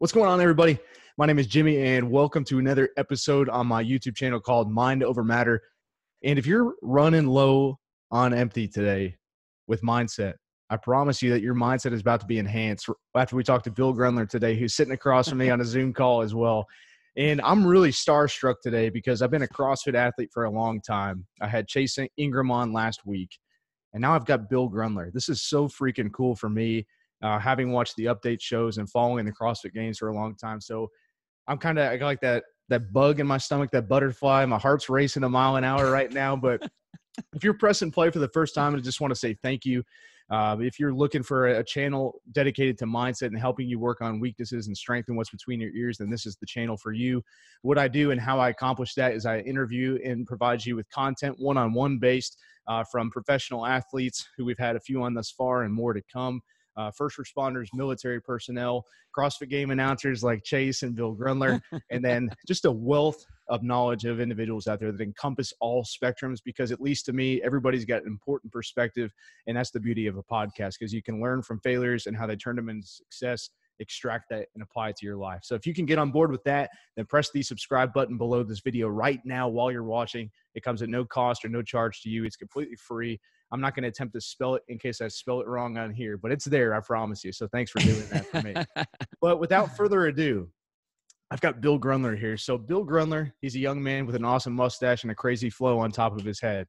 What's going on, everybody? My name is Jimmy, and welcome to another episode on my YouTube channel called Mind Over Matter. And if you're running low on empty today with mindset, I promise you that your mindset is about to be enhanced after we talk to Bill Grundler today, who's sitting across from me on a Zoom call as well. And I'm really starstruck today because I've been a CrossFit athlete for a long time. I had Chase Ingraham on last week, and now I've got Bill Grundler. This is so freaking cool for me uh, having watched the update shows and following the CrossFit games for a long time. So I'm kind of I got like that that bug in my stomach, that butterfly. My heart's racing a mile an hour right now. But if you're pressing play for the first time, I just want to say thank you. Uh, if you're looking for a channel dedicated to mindset and helping you work on weaknesses and strengthen what's between your ears, then this is the channel for you. What I do and how I accomplish that is I interview and provide you with content one on one based uh, from professional athletes who we've had a few on thus far and more to come uh, first responders, military personnel, CrossFit game announcers like Chase and Bill Grundler, and then just a wealth of knowledge of individuals out there that encompass all spectrums because at least to me everybody's got an important perspective and that's the beauty of a podcast because you can learn from failures and how they turn them into success extract that and apply it to your life. So if you can get on board with that then press the subscribe button below this video right now while you're watching. It comes at no cost or no charge to you. It's completely free I'm not going to attempt to spell it in case I spell it wrong on here, but it's there, I promise you. So thanks for doing that for me. but without further ado, I've got Bill Grundler here. So Bill Grundler, he's a young man with an awesome mustache and a crazy flow on top of his head.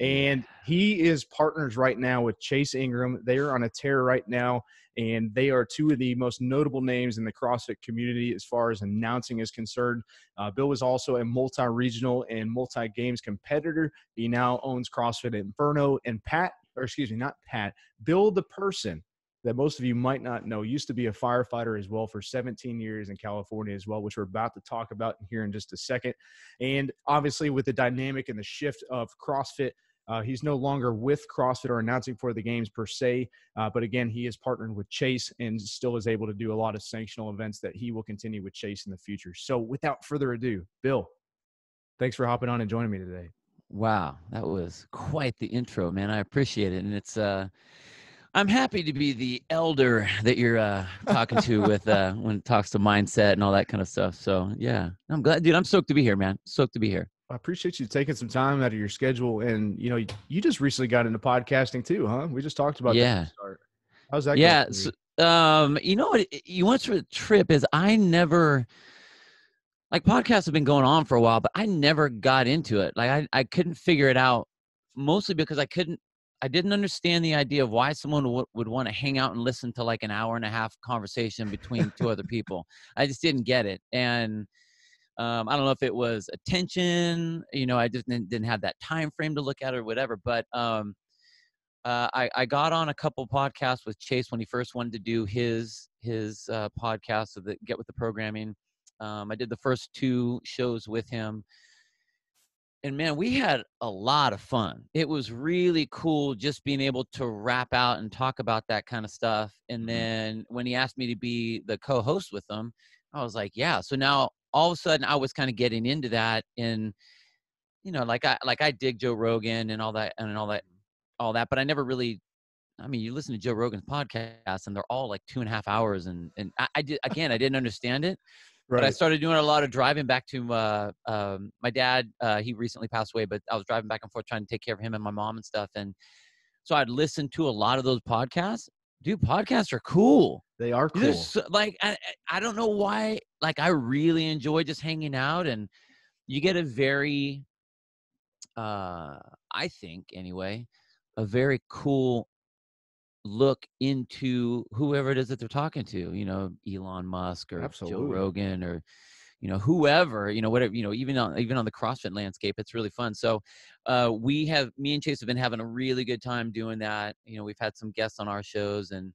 And he is partners right now with Chase Ingraham. They are on a tear right now, and they are two of the most notable names in the CrossFit community as far as announcing is concerned. Uh, Bill was also a multi regional and multi games competitor. He now owns CrossFit Inferno. And Pat, or excuse me, not Pat, Bill the person that most of you might not know used to be a firefighter as well for 17 years in California as well, which we're about to talk about here in just a second. And obviously, with the dynamic and the shift of CrossFit. Uh, he's no longer with CrossFit or announcing for the games per se, uh, but again, he is partnered with Chase and still is able to do a lot of sanctional events that he will continue with Chase in the future. So, without further ado, Bill, thanks for hopping on and joining me today. Wow, that was quite the intro, man. I appreciate it, and it's uh, I'm happy to be the elder that you're uh, talking to with uh, when it talks to mindset and all that kind of stuff. So yeah, I'm glad, dude. I'm stoked to be here, man. Stoked to be here. I appreciate you taking some time out of your schedule, and you know, you just recently got into podcasting too, huh? We just talked about yeah. That How's that? Yeah, so, um, you know what? You went through the trip is I never like podcasts have been going on for a while, but I never got into it. Like I, I couldn't figure it out, mostly because I couldn't I didn't understand the idea of why someone w- would want to hang out and listen to like an hour and a half conversation between two other people. I just didn't get it, and um, I don't know if it was attention. You know, I just didn't, didn't have that time frame to look at or whatever. But um, uh, I, I got on a couple podcasts with Chase when he first wanted to do his his uh, podcast of the Get with the Programming. Um, I did the first two shows with him and man, we had a lot of fun. It was really cool just being able to rap out and talk about that kind of stuff. And mm-hmm. then when he asked me to be the co-host with him, I was like, yeah. So now all of a sudden I was kind of getting into that and you know, like I like I dig Joe Rogan and all that and all that all that, but I never really I mean, you listen to Joe Rogan's podcast and they're all like two and a half hours and and I, I did again I didn't understand it. Right. But I started doing a lot of driving back to uh, um, my dad. Uh, he recently passed away, but I was driving back and forth trying to take care of him and my mom and stuff. And so I'd listen to a lot of those podcasts. Dude, podcasts are cool. They are cool. So, like I, I don't know why. Like I really enjoy just hanging out, and you get a very, uh, I think anyway, a very cool look into whoever it is that they're talking to, you know, Elon Musk or Absolutely. Joe Rogan or you know whoever you know whatever you know even on even on the crossfit landscape it's really fun so uh, we have me and chase have been having a really good time doing that you know we've had some guests on our shows and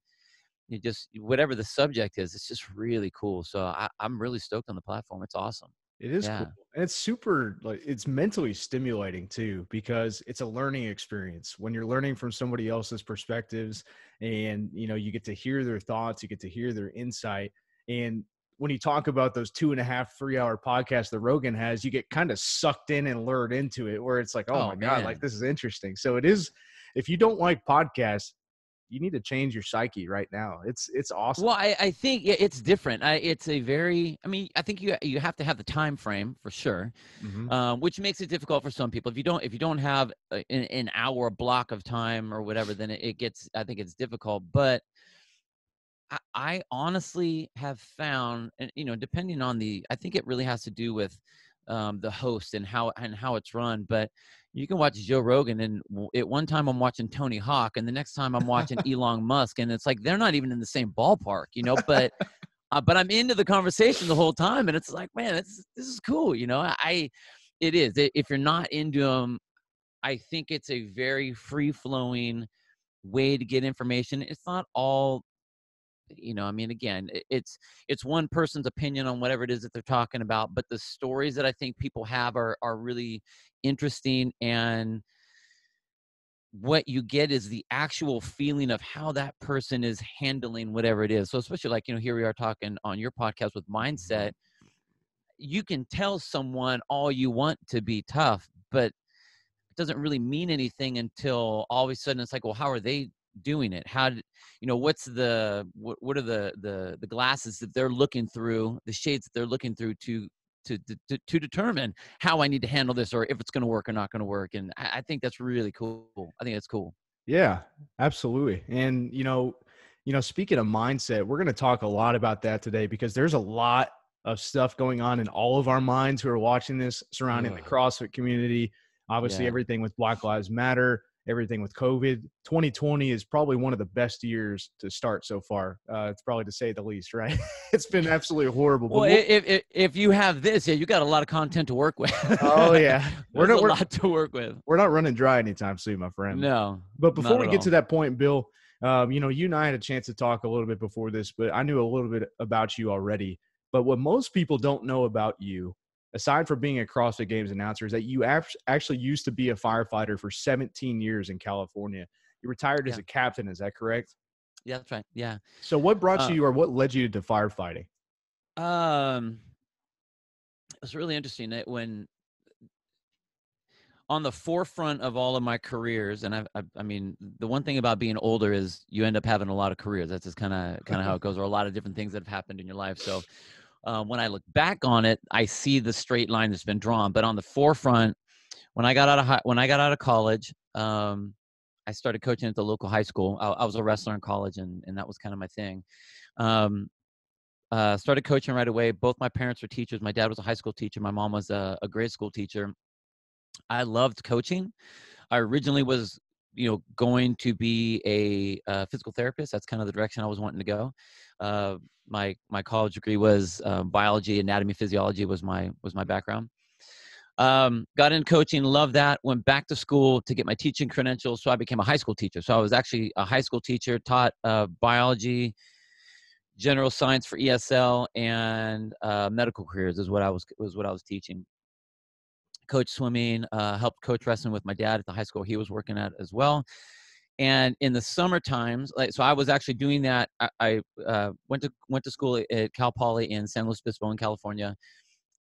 you just whatever the subject is it's just really cool so I, i'm really stoked on the platform it's awesome it is yeah. cool. And it's super like it's mentally stimulating too because it's a learning experience when you're learning from somebody else's perspectives and you know you get to hear their thoughts, you get to hear their insight. And when you talk about those two and a half, three hour podcasts that Rogan has, you get kind of sucked in and lured into it where it's like, oh, oh my God, like this is interesting. So it is if you don't like podcasts, you need to change your psyche right now. It's it's awesome. Well, I, I think it's different. I, it's a very. I mean, I think you you have to have the time frame for sure, Mhm. um, which makes it difficult for some people. If you don't if you don't have a, an, an hour block of time or whatever, then it, it gets. I think it's difficult. But I, I honestly have found, and you know, depending on the, I think it really has to do with um, the host and how and how it's run. But you can watch Joe Rogan, and at one time I'm watching Tony Hawk, and the next time I'm watching Elon Musk, and it's like they're not even in the same ballpark, you know. But uh, but I'm into the conversation the whole time, and it's like, man, this this is cool, you know. I it is. If you're not into them, I think it's a very free flowing way to get information. It's not all you know i mean again it's it's one person's opinion on whatever it is that they're talking about but the stories that i think people have are are really interesting and what you get is the actual feeling of how that person is handling whatever it is. So especially like you know here we are talking on your podcast with mindset. You can tell someone all you want to be tough but it doesn't really mean anything until all of a sudden it's like well how are they doing it? How did you know what's the what, what are the the the glasses that they're looking through the shades that they're looking through to to to, to determine how i need to handle this or if it's going to work or not going to work and I, I think that's really cool i think that's cool Yeah, absolutely. And you know, you know, speaking of mindset, we're going to talk a lot about that today because there's a lot of stuff going on in all of our minds who are watching this surrounding the CrossFit community. Obviously, Yeah. everything with Black Lives Matter, everything with COVID. 2020 is probably one of the best years to start so far. Uh, it's probably to say the least, right? it's been absolutely horrible. but well we'll- if, if if you have this yeah you got a lot of content to work with oh yeah, we're not a we're, lot to work with we're not running dry anytime soon, my friend. no But before we get to that point, Bill, um, you know, you and I had a chance to talk a little bit before this, but I knew a little bit about you already. But what most people don't know about you, aside from being a CrossFit Games announcer, is that you act- actually used to be a firefighter for 17 years in California. You retired as a captain, is that correct? yeah that's right yeah So, what brought Uh, you or what led you to firefighting? Um, it was really interesting that when on the forefront of all of my careers, and I, I, I mean, the one thing about being older is you end up having a lot of careers. That's just kind of kind of how it goes, or a lot of different things that have happened in your life. So, uh, when I look back on it, I see the straight line that's been drawn. But on the forefront, when I got out of high, when I got out of college, um, I started coaching at the local high school. I, I was a wrestler in college, and and that was kind of my thing. Um, uh, started coaching right away. Both my parents were teachers. My dad was a high school teacher. My mom was a, a grade school teacher. I loved coaching. I originally was, you know, going to be a uh, physical therapist. That's kind of the direction I was wanting to go. Uh, my my college degree was uh, biology, anatomy, physiology was my was my background. Um, got in coaching, loved that. Went back to school to get my teaching credentials, so I became a high school teacher. So I was actually a high school teacher, taught uh, biology, general science for ESL and uh, medical careers is what I was was what I was teaching. Coach swimming, uh, helped coach wrestling with my dad at the high school he was working at as well. And in the summer times, like so, I was actually doing that. I, I uh, went to went to school at Cal Poly in San Luis Obispo in California.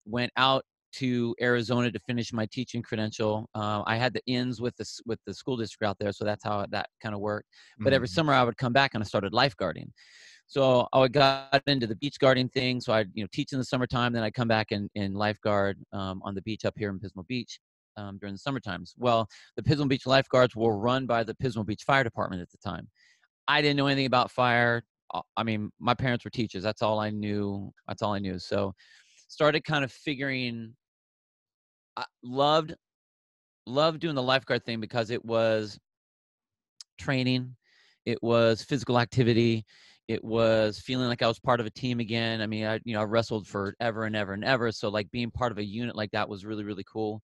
Went out to Arizona to finish my teaching credential. Uh, I had the ins with the with the school district out there, so that's how that kind of worked but every Mhm. summer I would come back and I started lifeguarding. So I got into the beach guarding thing. So I'd you know teach in the summertime, then I'd come back and, and lifeguard um, on the beach up here in Pismo Beach um, during the summer times. Well, the Pismo Beach lifeguards were run by the Pismo Beach Fire Department at the time. I didn't know anything about fire. I mean, my parents were teachers. That's all I knew. That's all I knew. So started kind of figuring. I loved loved doing the lifeguard thing because it was training it was physical activity it was feeling like i was part of a team again. I mean i you know i wrestled forever and ever and ever so like being part of a unit like that was really really cool.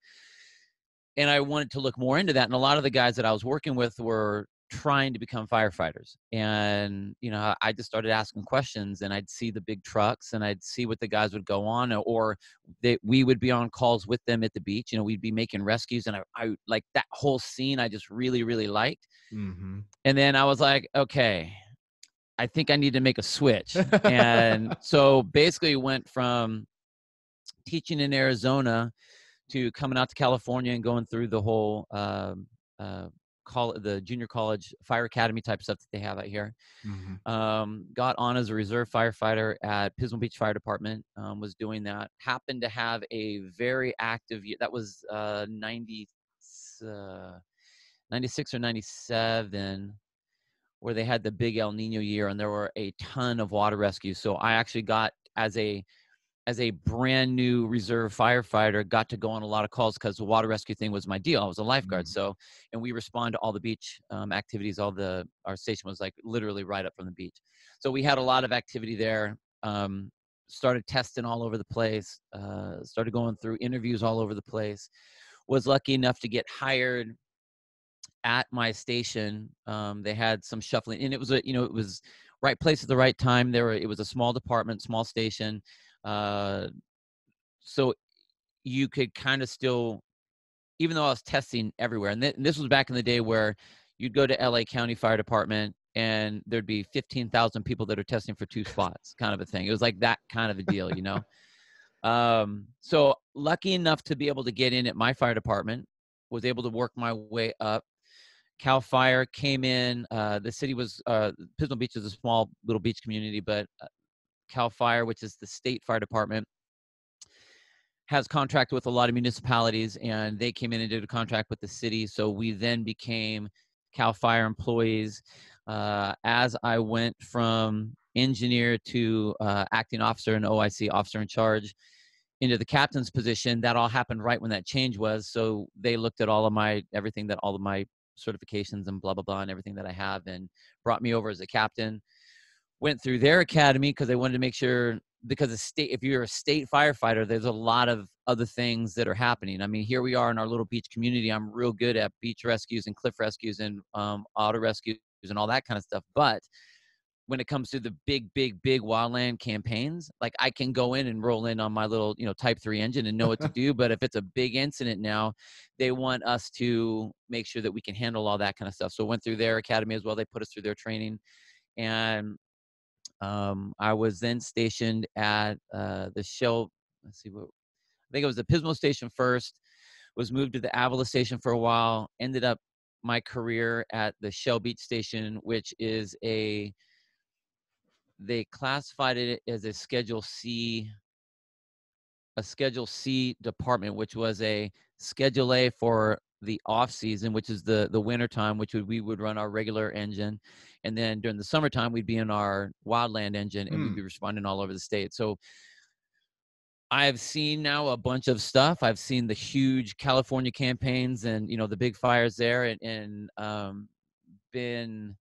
And i wanted to look more into that and a lot of the guys that i was working with were trying to become firefighters. And you know i just started asking questions and i'd see the big trucks and i'd see what the guys would go on or that we would be on calls with them at the beach you know we'd be making rescues and I, I like that whole scene i just really really liked. Mhm. and then I was like, okay, I think I need to make a switch. and so basically went from teaching in Arizona to coming out to California and going through the whole um, uh, call the junior college fire academy type stuff that they have out here. Mhm. Um, got on as a reserve firefighter at Pismo Beach Fire Department. Um, was doing that. Happened to have a very active year. That was uh, 90, uh, 96 or 97 where they had the big El Nino year and there were a ton of water rescues. So I actually got as a as a brand new reserve firefighter, got to go on a lot of calls because the water rescue thing was my deal. I was a lifeguard, Mhm. so and we respond to all the beach um, activities. All the our station was like literally right up from the beach, so we had a lot of activity there. Um, started testing all over the place. Uh, started going through interviews all over the place. Was lucky enough to get hired at my station. Um, they had some shuffling, and it was a you know it was right place at the right time. There were it was a small department, small station, uh, so you could kind of still, even though I was testing everywhere, and, th- and this was back in the day where you'd go to LA County Fire Department and there'd be fifteen thousand people that are testing for two spots, kind of a thing. It was like that kind of a deal, you know. Um, so lucky enough to be able to get in at my fire department, was able to work my way up. Cal Fire came in. Uh, the city was uh, Pismo Beach is a small little beach community, but uh, Cal Fire, which is the state fire department, has contract with a lot of municipalities, and they came in and did a contract with the city. So we then became Cal Fire employees. Uh, as I went from engineer to uh, acting officer and OIC officer in charge into the captain's position, that all happened right when that change was. So they looked at all of my everything that all of my certifications and blah blah blah and everything that I have, and brought me over as a captain. Went through their academy because they wanted to make sure because the state if you're a state firefighter there's a lot of other things that are happening i mean here we are in our little beach community i'm real good at beach rescues and cliff rescues and um, auto rescues and all that kind of stuff but when it comes to the big big big wildland campaigns like i can go in and roll in on my little you know type 3 engine and know what to do but if it's a big incident now they want us to make sure that we can handle all that kind of stuff so went through their academy as well they put us through their training and um, I was then stationed at uh, the Shell. Let's see what I think it was the Pismo station first. Was moved to the Avila station for a while. Ended up my career at the Shell Beach station, which is a they classified it as a Schedule C, a Schedule C department, which was a Schedule A for the off season, which is the the winter time, which would we would run our regular engine, and then during the summertime we'd be in our wildland engine and we'd Hmm. be responding all over the state. So I've seen now a bunch of stuff. I've seen the huge California campaigns and you know the big fires there, and, and um, been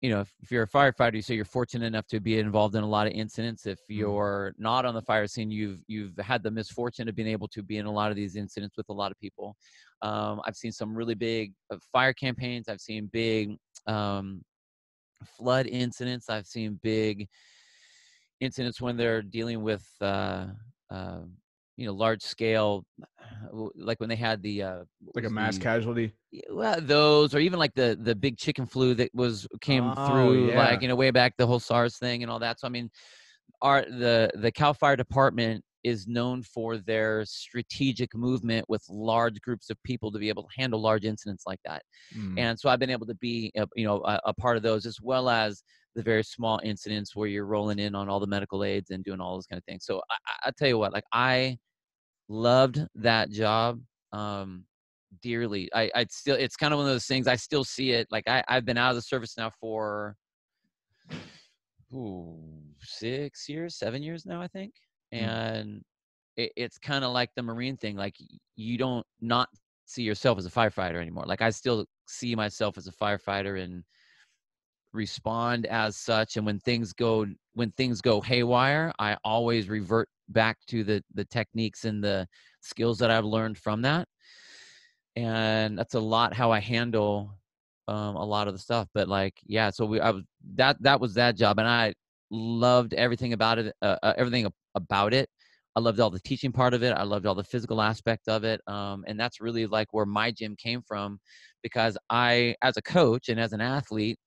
you know, if, if you're a firefighter, you say you're fortunate enough to be involved in a lot of incidents. If you're not on the fire scene, you've you've had the misfortune of being able to be in a lot of these incidents with a lot of people. Um, I've seen some really big uh, fire campaigns. I've seen big um, flood incidents. I've seen big incidents when they're dealing with uh, uh, you know large scale, like when they had the uh, like a mass the- casualty. well, those or even like the the big chicken flu that was came Oh, through yeah. like you know way back the whole SARS thing and all that. So I mean, our the the Cal Fire Department is known for their strategic movement with large groups of people to be able to handle large incidents like that. Mm. And so I've been able to be a, you know a, a part of those as well as the very small incidents where you're rolling in on all the medical aids and doing all those kind of things. So I, I, I tell you what, like I loved that job um, dearly. I I still it's kind of one of those things I still see it. Like I I've been out of the service now for ooh, six years, seven years now, I think, Mm. and it, it's kind of like the marine thing. Like you don't not see yourself as a firefighter anymore. Like I still see myself as a firefighter and respond as such and when things go when things go haywire i always revert back to the the techniques and the skills that i've learned from that. And that's a lot how i handle um, a lot of the stuff but like yeah so we i was that that was that job and i loved everything about it uh, uh, everything about it. I loved all the teaching part of it i loved all the physical aspect of it um, and that's really like where my gym came from because i as a coach and as an athlete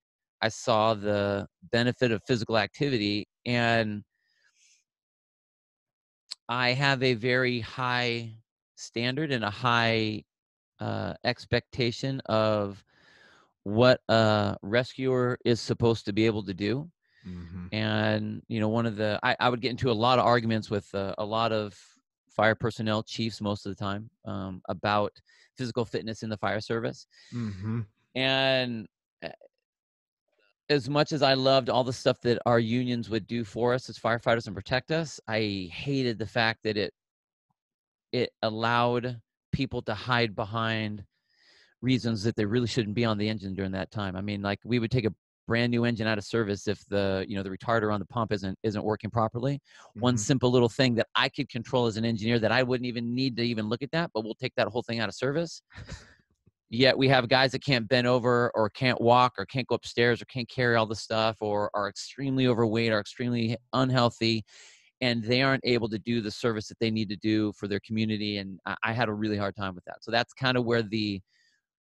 I saw the benefit of physical activity and I have a very high standard and a high uh, expectation of what a rescuer is supposed to be able to do. Mhm. And you know, one of the I, I would get into a lot of arguments with uh, a lot of fire personnel chiefs most of the time um, about physical fitness in the fire service. Mhm. And uh, as much as I loved all the stuff that our unions would do for us as firefighters and protect us, I hated the fact that it it allowed people to hide behind reasons that they really shouldn't be on the engine during that time. I mean, like we would take a brand new engine out of service if the you know the retarder on the pump isn't isn't working properly. One Mhm. simple little thing that I could control as an engineer that I wouldn't even need to even look at that, but we'll take that whole thing out of service. Yet we have guys that can't bend over or can't walk or can't go upstairs or can't carry all the stuff or are extremely overweight or extremely unhealthy and they aren't able to do the service that they need to do for their community and I, had a really hard time with that. So that's kind of where the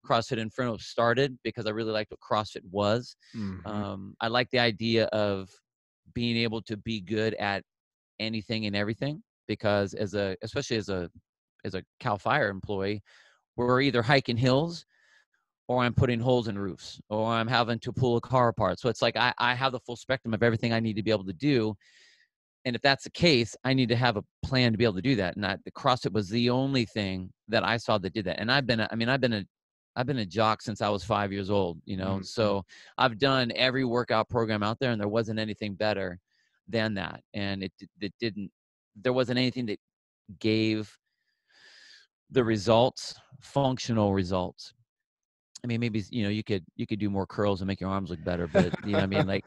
CrossFit Inferno started because I really liked what CrossFit was. Mhm. Um, I like the idea of being able to be good at anything and everything because as a especially as a as a Cal Fire employee, we're either hiking hills or I'm putting holes in roofs or I'm having to pull a car apart. So it's like I, I have the full spectrum of everything I need to be able to do. And if that's the case, I need to have a plan to be able to do that. And I, the CrossFit was the only thing that I saw that did that. And I've been, a, I mean, I've been a, I've been a jock since I was five years old, you know. Mhm. So I've done every workout program out there, and there wasn't anything better than that. And it, it didn't, there wasn't anything that gave the results, functional results. I mean, maybe you know you could you could do more curls and make your arms look better, but you know, what I mean, like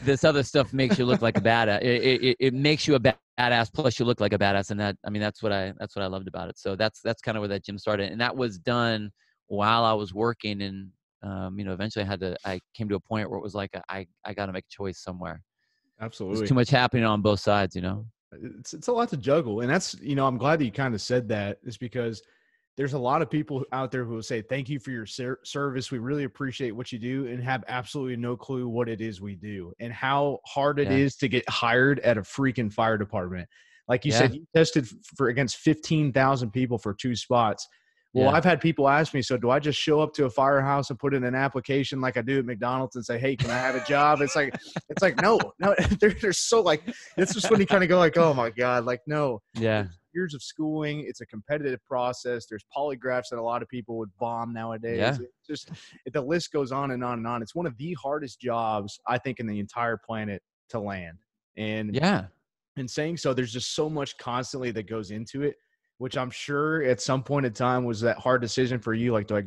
this other stuff makes you look like a badass. It, it, it- makes you a ba- badass. Plus, you look like a badass, and that I mean, that's what I that's what I loved about it. So that's that's kind of where that gym started, and that was done while I was working, and um, you know, eventually I had to. I came to a point where it was like I I got to make a choice somewhere. Absolutely. There's too much happening on both sides, you know. it's it's a lot to juggle and that's you know i'm glad that you kind of said that is because there's a lot of people out there who will say thank you for your ser- service we really appreciate what you do and have absolutely no clue what it is we do and how hard it is Yeah. to get hired at a freaking fire department like you Yeah. said you tested for against 15,000 people for two spots well Yeah. i've had people ask me so do i just show up to a firehouse and put in an application like i do at mcdonald's and say hey can i have a job it's like it's like no no they're, they're so like it's just when you kind of go like oh my god like no Yeah, years of schooling it's a competitive process there's polygraphs that a lot of people would bomb nowadays Yeah. it's just it, the list goes on and on and on it's one of the hardest jobs i think in the entire planet to land and yeah, and saying so there's just so much constantly that goes into it which i'm sure at some point in time was that hard decision for you like do i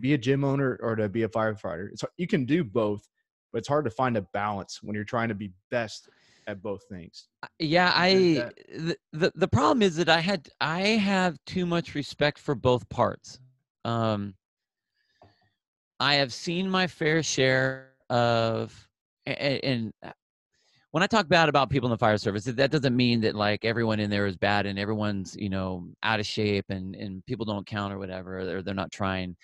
be a gym owner or to be a firefighter it's you can do both but it's hard to find a balance when you're trying to be best at both things yeah. I the, the the problem is that I had I have too much respect for both parts. Um, I have seen my fair share of, a- a- and uh, when I talk bad about people in the fire service, that doesn't mean that like everyone in there is bad and everyone's you know out of shape and and people don't count or whatever or they're, they're not trying.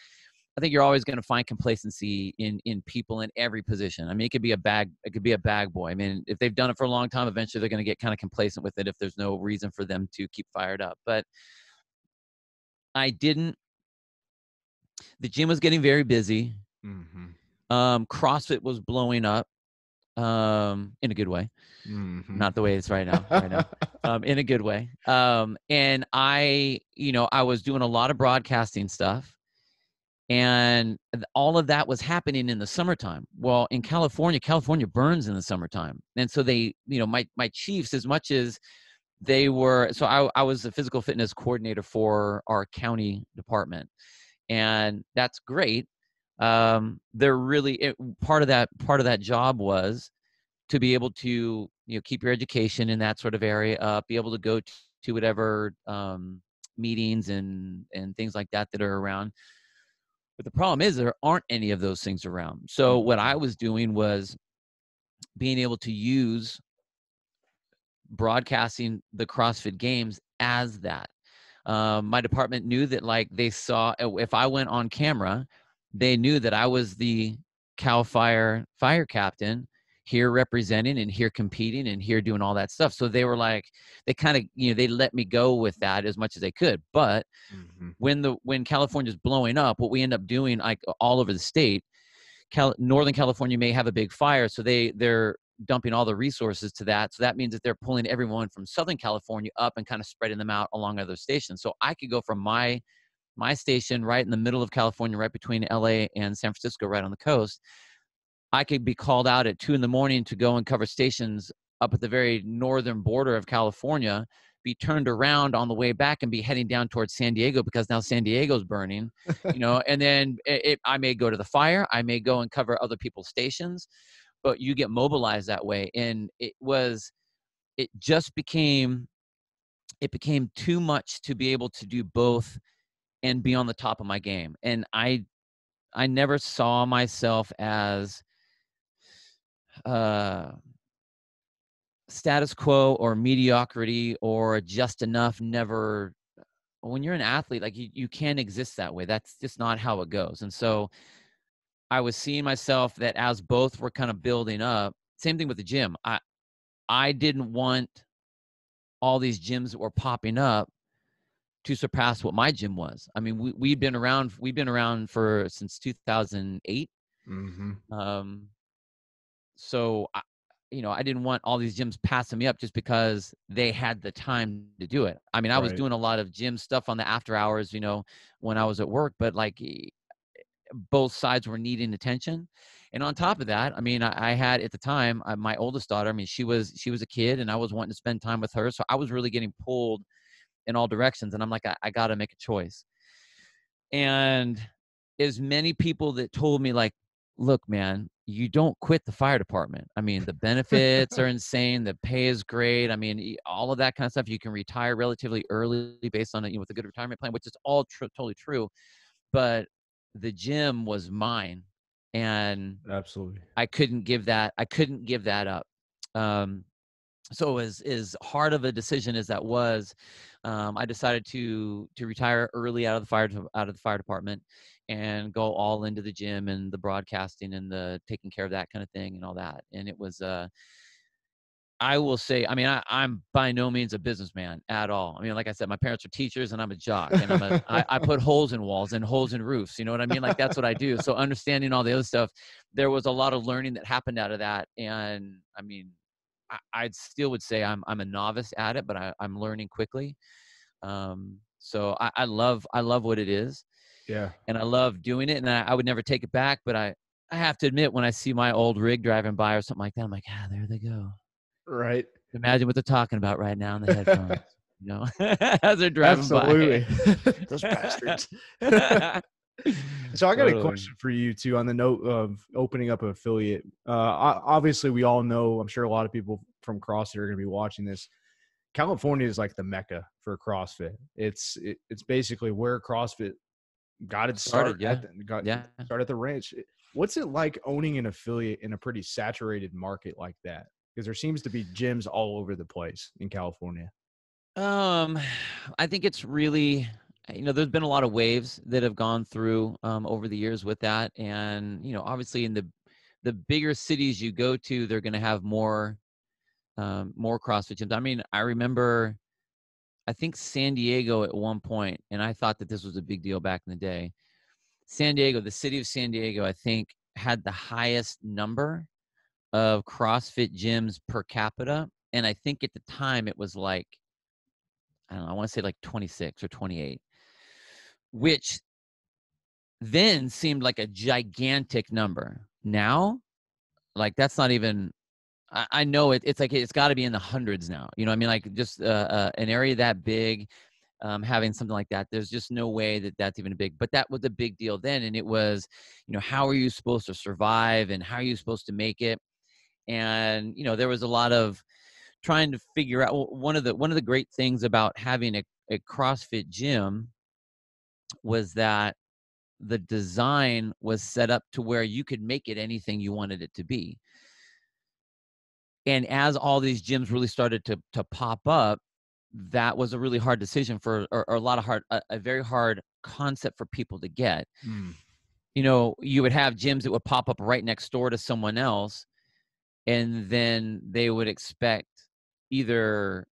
I think you're always going to find complacency in in people in every position. I mean, it could be a bag, it could be a bag boy. I mean, if they've done it for a long time, eventually they're going to get kind of complacent with it if there's no reason for them to keep fired up. But I didn't. The gym was getting very busy. mm-hmm. Um, CrossFit was blowing up, um, in a good way, Mm-hmm. not the way it's right now. Right now. um, in a good way. Um, and I, you know, I was doing a lot of broadcasting stuff, and all of that was happening in the summertime. Well, in California, California burns in the summertime, and so they, you know, my my chiefs, as much as they were, so I I was the physical fitness coordinator for our county department, and that's great. Um, they're really it, part of that part of that job was to be able to you know keep your education in that sort of area up be able to go t- to whatever um, meetings and and things like that that are around but the problem is there aren't any of those things around. So what i was doing was being able to use broadcasting the crossfit games as that. Um, my department knew that like they saw uh, if i went on camera they knew that i was the cal fire fire captain here representing and here competing and here doing all that stuff. So they were like, they kind of, you know, they let me go with that as much as they could. But mm-hmm. when the when California's blowing up, what we end up doing like all over the state, Cal- Northern California may have a big fire, so they they're dumping all the resources to that. So that means that they're pulling everyone from Southern California up and kind of spreading them out along other stations. So I could go from my my station right in the middle of California, right between LA and San Francisco, right on the coast. I could be called out at two in the morning to go and cover stations up at the very northern border of California, be turned around on the way back and be heading down towards San Diego because now San Diego's burning, you know, and then it, it, I may go to the fire, I may go and cover other people's stations, but you get mobilized that way. And it was, it just became, it became too much to be able to do both and be on the top of my game. And I, I never saw myself as uh, status quo or mediocrity or just enough never when you're an athlete like you, you can't exist that way. That's just not how it goes. And so i was seeing myself that as both were kind of building up same thing with the gym. I i didn't want all these gyms that were popping up to surpass what my gym was. I mean we, we've been around we've been around for since 2008 mm-hmm. um so I, you know i didn't want all these gyms passing me up just because they had the time to do it i mean i right. was doing a lot of gym stuff on the after hours you know when i was at work but like both sides were needing attention and on top of that i mean i, I had at the time I, my oldest daughter i mean she was she was a kid and i was wanting to spend time with her so i was really getting pulled in all directions and i'm like i, I got to make a choice and as many people that told me like look man you don't quit the fire department. I mean, the benefits are insane. The pay is great. I mean, all of that kind of stuff. You can retire relatively early based on it you know, with a good retirement plan, which is all tr- totally true. But the gym was mine, and absolutely, I couldn't give that. I couldn't give that up. Um, so as as hard of a decision as that was, um, I decided to to retire early out of the fire out of the fire department, and go all into the gym and the broadcasting and the taking care of that kind of thing and all that. And it was, uh, I will say, I mean, I, I'm by no means a businessman at all. I mean, like I said, my parents are teachers and I'm a jock and I'm a, I, I put holes in walls and holes in roofs. You know what I mean? Like that's what I do. So understanding all the other stuff, there was a lot of learning that happened out of that. And I mean, I, I still would say I'm, I'm a novice at it, but I, I'm learning quickly. Um, so I, I love, I love what it is. Yeah. And I love doing it, and I, I would never take it back. But I, I have to admit, when I see my old rig driving by or something like that, I'm like, ah, there they go. Right. Imagine what they're talking about right now in the headphones. you know, as they're driving Absolutely. by. Those bastards. so I got totally. a question for you too on the note of opening up an affiliate. Uh, obviously, we all know. I'm sure a lot of people from CrossFit are going to be watching this. California is like the mecca for CrossFit. It's it, it's basically where CrossFit got it started. started yeah, the, got, yeah. Started at the ranch. What's it like owning an affiliate in a pretty saturated market like that? Because there seems to be gyms all over the place in California. Um, I think it's really you know there's been a lot of waves that have gone through um, over the years with that and you know obviously in the the bigger cities you go to they're going to have more um, more crossfit gyms i mean i remember I think San Diego at one point, and I thought that this was a big deal back in the day. San Diego, the city of San Diego, I think had the highest number of CrossFit gyms per capita. And I think at the time it was like, I don't know, I want to say like 26 or 28, which then seemed like a gigantic number. Now, like that's not even I, know it, it's like it's got to be in the hundreds now. You know, I mean, like just uh, uh, an area that big, um, having something like that. There's just no way that that's even a big. But that was a big deal then, and it was, you know, how are you supposed to survive, and how are you supposed to make it? And you know, there was a lot of trying to figure out one of the one of the great things about having a, a CrossFit gym was that the design was set up to where you could make it anything you wanted it to be and as all these gyms really started to to pop up that was a really hard decision for or, or a lot of hard a, a, very hard concept for people to get mm. you know you would have gyms that would pop up right next door to someone else and then they would expect either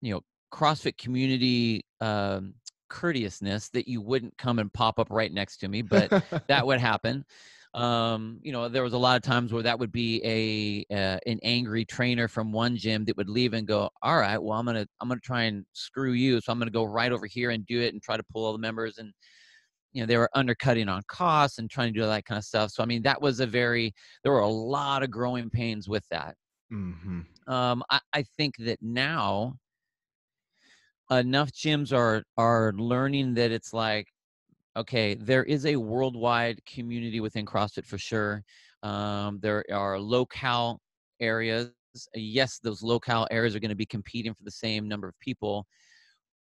you know CrossFit community um, courteousness that you wouldn't come and pop up right next to me, but that would happen. Um, you know, there was a lot of times where that would be a uh, an angry trainer from one gym that would leave and go, "All right, well, I'm gonna I'm gonna try and screw you, so I'm gonna go right over here and do it and try to pull all the members." And you know, they were undercutting on costs and trying to do that kind of stuff. So I mean, that was a very there were a lot of growing pains with that. Mm-hmm. Um, I, I think that now enough gyms are are learning that it's like okay there is a worldwide community within crossfit for sure um, there are locale areas yes those locale areas are going to be competing for the same number of people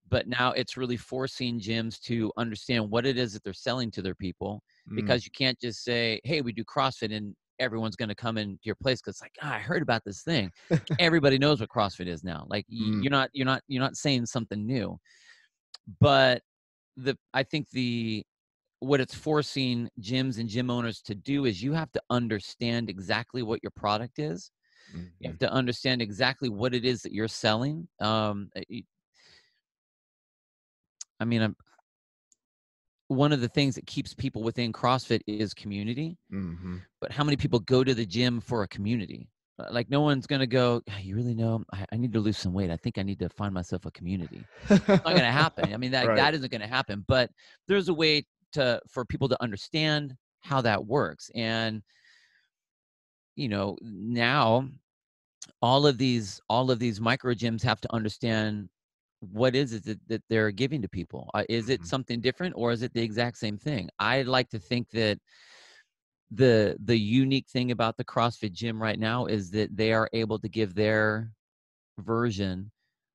but now it's really forcing gyms to understand what it is that they're selling to their people Mm. because you can't just say hey we do crossfit and everyone's going to come into your place because like ah, i heard about this thing everybody knows what crossfit is now like Mm. you're not you're not you're not saying something new but the i think the what it's forcing gyms and gym owners to do is you have to understand exactly what your product is. You Mhm. have to understand exactly what it is that you're selling. Um y- i mean I'm, one of the things that keeps people within crossfit is community. Mhm. but how many people go to the gym for a community? Uh, like no one's gonna go "Ah, you really know I, I need to lose some weight. I think i need to find myself a community. It's not gonna happen. I mean that Right. that isn't gonna happen. But there's a way to for people to understand how that works and you know now all of these all of these micro gyms have to understand what is it that, that they're giving to people uh, is it Mhm. something different or is it the exact same thing i like to think that the the unique thing about the crossfit gym right now is that they are able to give their version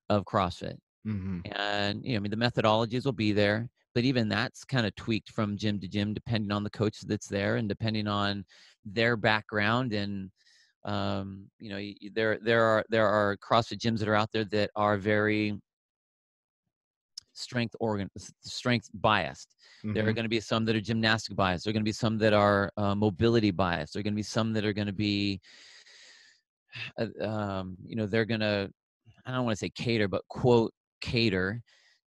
of crossfit Mhm. and you know i mean the methodologies will be there but even that's kind of tweaked from gym to gym depending on the coach that's there and depending on their background and um, you know there there are there are crossfit gyms that are out there that are very strength organ strength biased. There are Mhm. going to be some that are gymnastic biased. There are going to be some that are uh, mobility biased. There are going to be some that are going to be uh, um, you know they're going to i don't want to say cater but quote cater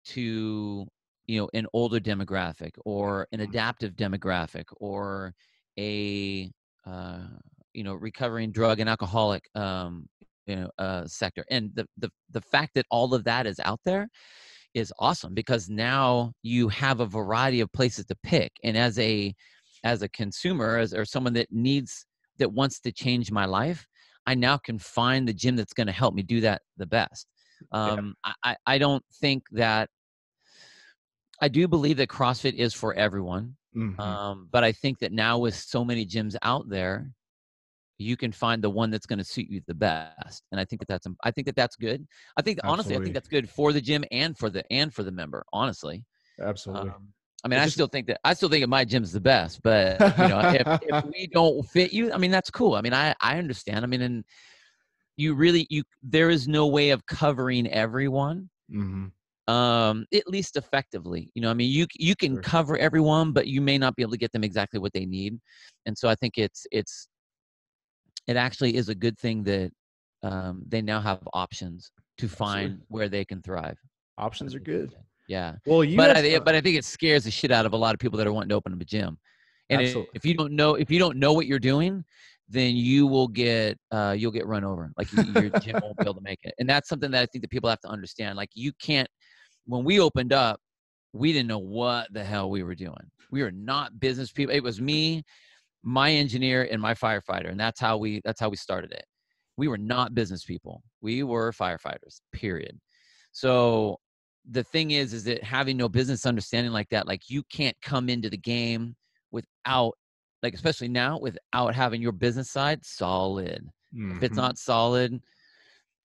to you know an older demographic or an Mhm. adaptive demographic or a uh, you know recovering drug and alcoholic um, you know uh, sector. And the, the the fact that all of that is out there is awesome because now you have a variety of places to pick. And as a as a consumer as or someone that needs that wants to change my life i now can find the gym that's going to help me do that the best. Um I, I i don't think that i do believe that crossfit is for everyone Mhm. um but i think that now with so many gyms out there you can find the one that's going to suit you the best and i think that that's i think that that's good i think honestly i think that's good for the gym and for the and for the member honestly Absolutely. um, I mean, It's I just- still think that I still think that my gym's the best, but you know, if, if we don't fit you, I mean, that's cool. I mean, I I understand. I mean, and you really you there is no way of covering everyone, Mhm. Um, at least effectively. You know, I mean, you you can Sure. cover everyone, but you may not be able to get them exactly what they need, and so I think it's it's it actually is a good thing that um, they now have options to Absolutely. find where they can thrive. Options are I think it's good. Yeah Well, you but I, but I think it scares the shit out of a lot of people that are wanting to open up a gym. And if, Absolutely. if you don't know if you don't know what you're doing, then you will get uh, you'll get run over. Like you, your gym won't be able to make it. And that's something that I think that people have to understand. Like you can't. When we opened up, we didn't know what the hell we were doing. We were not business people. It was me, my engineer, and my firefighter, and that's how we that's how we started it. We were not business people. We were firefighters. Period. So the thing is is that having no business understanding like that like you can't come into the game without like especially now without having your business side solid if it's Mhm. not solid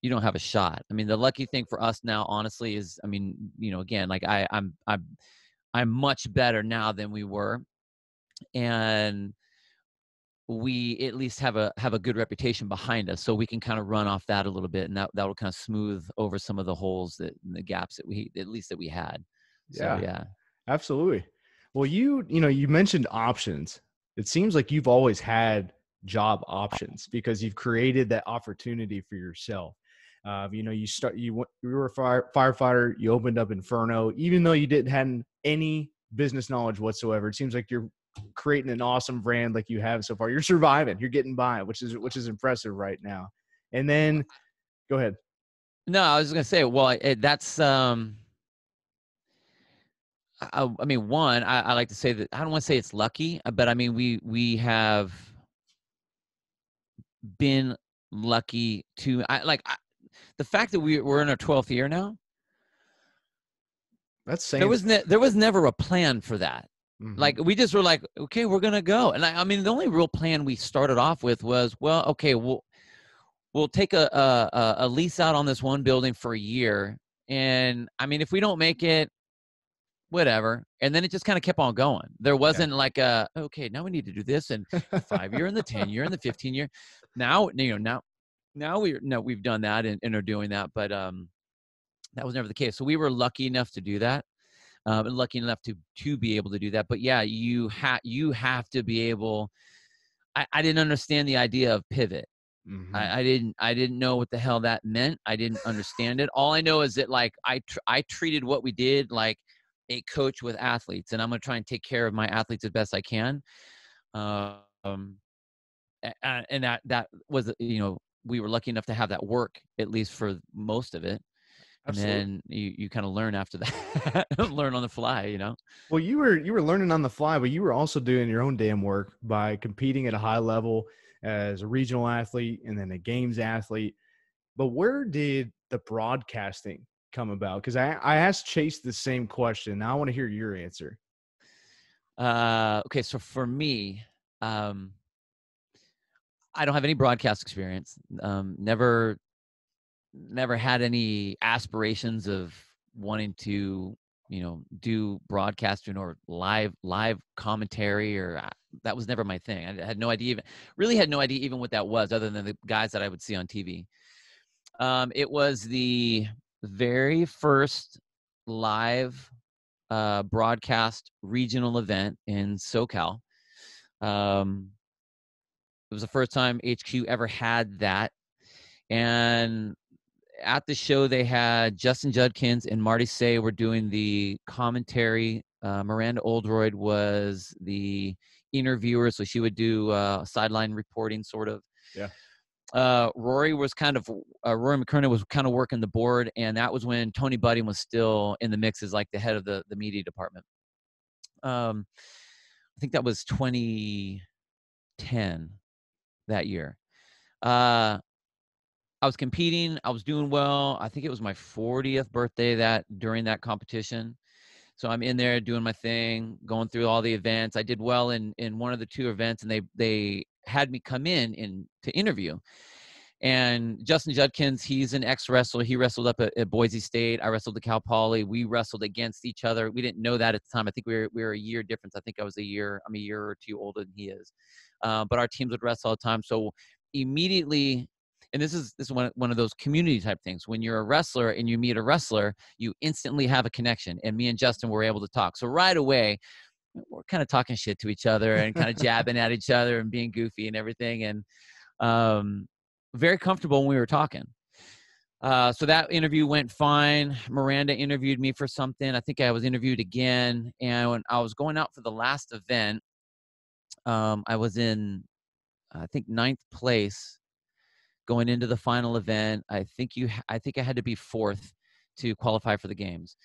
you don't have a shot i mean the lucky thing for us now honestly is i mean you know again like i i'm i'm i'm much better now than we were and we at least have a have a good reputation behind us so we can kind of run off that a little bit and that that will kind of smooth over some of the holes that the gaps that we at least that we had so Yeah. yeah Absolutely. Well, you you know you mentioned options. It seems like you've always had job options because you've created that opportunity for yourself. Uh, you know, you start you you were a fire, firefighter, you opened up Inferno, even though you didn't have any business knowledge whatsoever. It seems like you're creating an awesome brand like you have so far. You're surviving, you're getting by, which is which is impressive right now. And then, go ahead. No, I was gonna say, well, it, that's um. I, I mean, one, I, I like to say that I don't want to say it's lucky, but I mean, we we have been lucky to I like I, the fact that we we're in our 12th year now that's saying there was ne- there was never a plan for that. Mhm. like we just were like okay we're gonna go. And I, I mean the only real plan we started off with was well okay we'll we'll take a, a a- lease out on this one building for a year. And i mean if we don't make it whatever. And then it just kind of kept on going. There wasn't like a okay now we need to do this and five year and the 10 year and the 15 year. Now you know now now we're no we've done that and, and are doing that but um that was never the case so we were lucky enough to do that um, and lucky enough to to be able to do that but yeah you have you have to be able I, I didn't understand the idea of pivot Mhm. I, I didn't I didn't know what the hell that meant. I didn't understand it. All I know is that like I tr- I treated what we did like a coach with athletes, and I'm gonna try and take care of my athletes as best I can. Um, and that that was you know we were lucky enough to have that work at least for most of it. Absolutely. And then you, you kind of learn after that, learn on the fly, you know. Well, you were you were learning on the fly, but you were also doing your own damn work by competing at a high level as a regional athlete and then a games athlete. But where did the broadcasting come about? Because I, I asked Chase the same question. Now I want to hear your answer. Uh, okay, so for me, um, I don't have any broadcast experience. Um, never, never had any aspirations of wanting to, you know, do broadcasting or live live commentary or uh, that was never my thing. I had no idea even really had no idea even what that was, other than the guys that I would see on TV. Um, it was the very first live uh, broadcast regional event in SoCal. Um, it was the first time HQ ever had that. And at the show, they had Justin Judkins and Marty Say were doing the commentary. Uh, Miranda Oldroyd was the interviewer, so she would do uh, sideline reporting, sort of. Yeah. Uh, Rory was kind of uh, Rory McKernan was kind of working the board, and that was when Tony Budding was still in the mix as like the head of the the media department. Um, I think that was 2010 that year. Uh, I was competing. I was doing well. I think it was my 40th birthday that during that competition. So I'm in there doing my thing, going through all the events. I did well in in one of the two events, and they they had me come in in to interview. And Justin Judkins, he's an ex wrestler. He wrestled up at, at Boise State. I wrestled at Cal Poly. We wrestled against each other. We didn't know that at the time. I think we were we were a year difference. I think I was a year. I'm a year or two older than he is. Uh, but our teams would wrestle all the time. So immediately and this is this is one, one of those community type things. When you're a wrestler and you meet a wrestler you instantly have a connection and me and justin were able to talk. So right away we're kind of talking shit to each other and kind of jabbing at each other and being goofy and everything and um, very comfortable when we were talking. Uh, so that interview went fine. Miranda interviewed me for something. I think i was interviewed again and when i was going out for the last event um, i was in i think ninth place going into the final event. I think you, I think I had to be fourth to qualify for the games.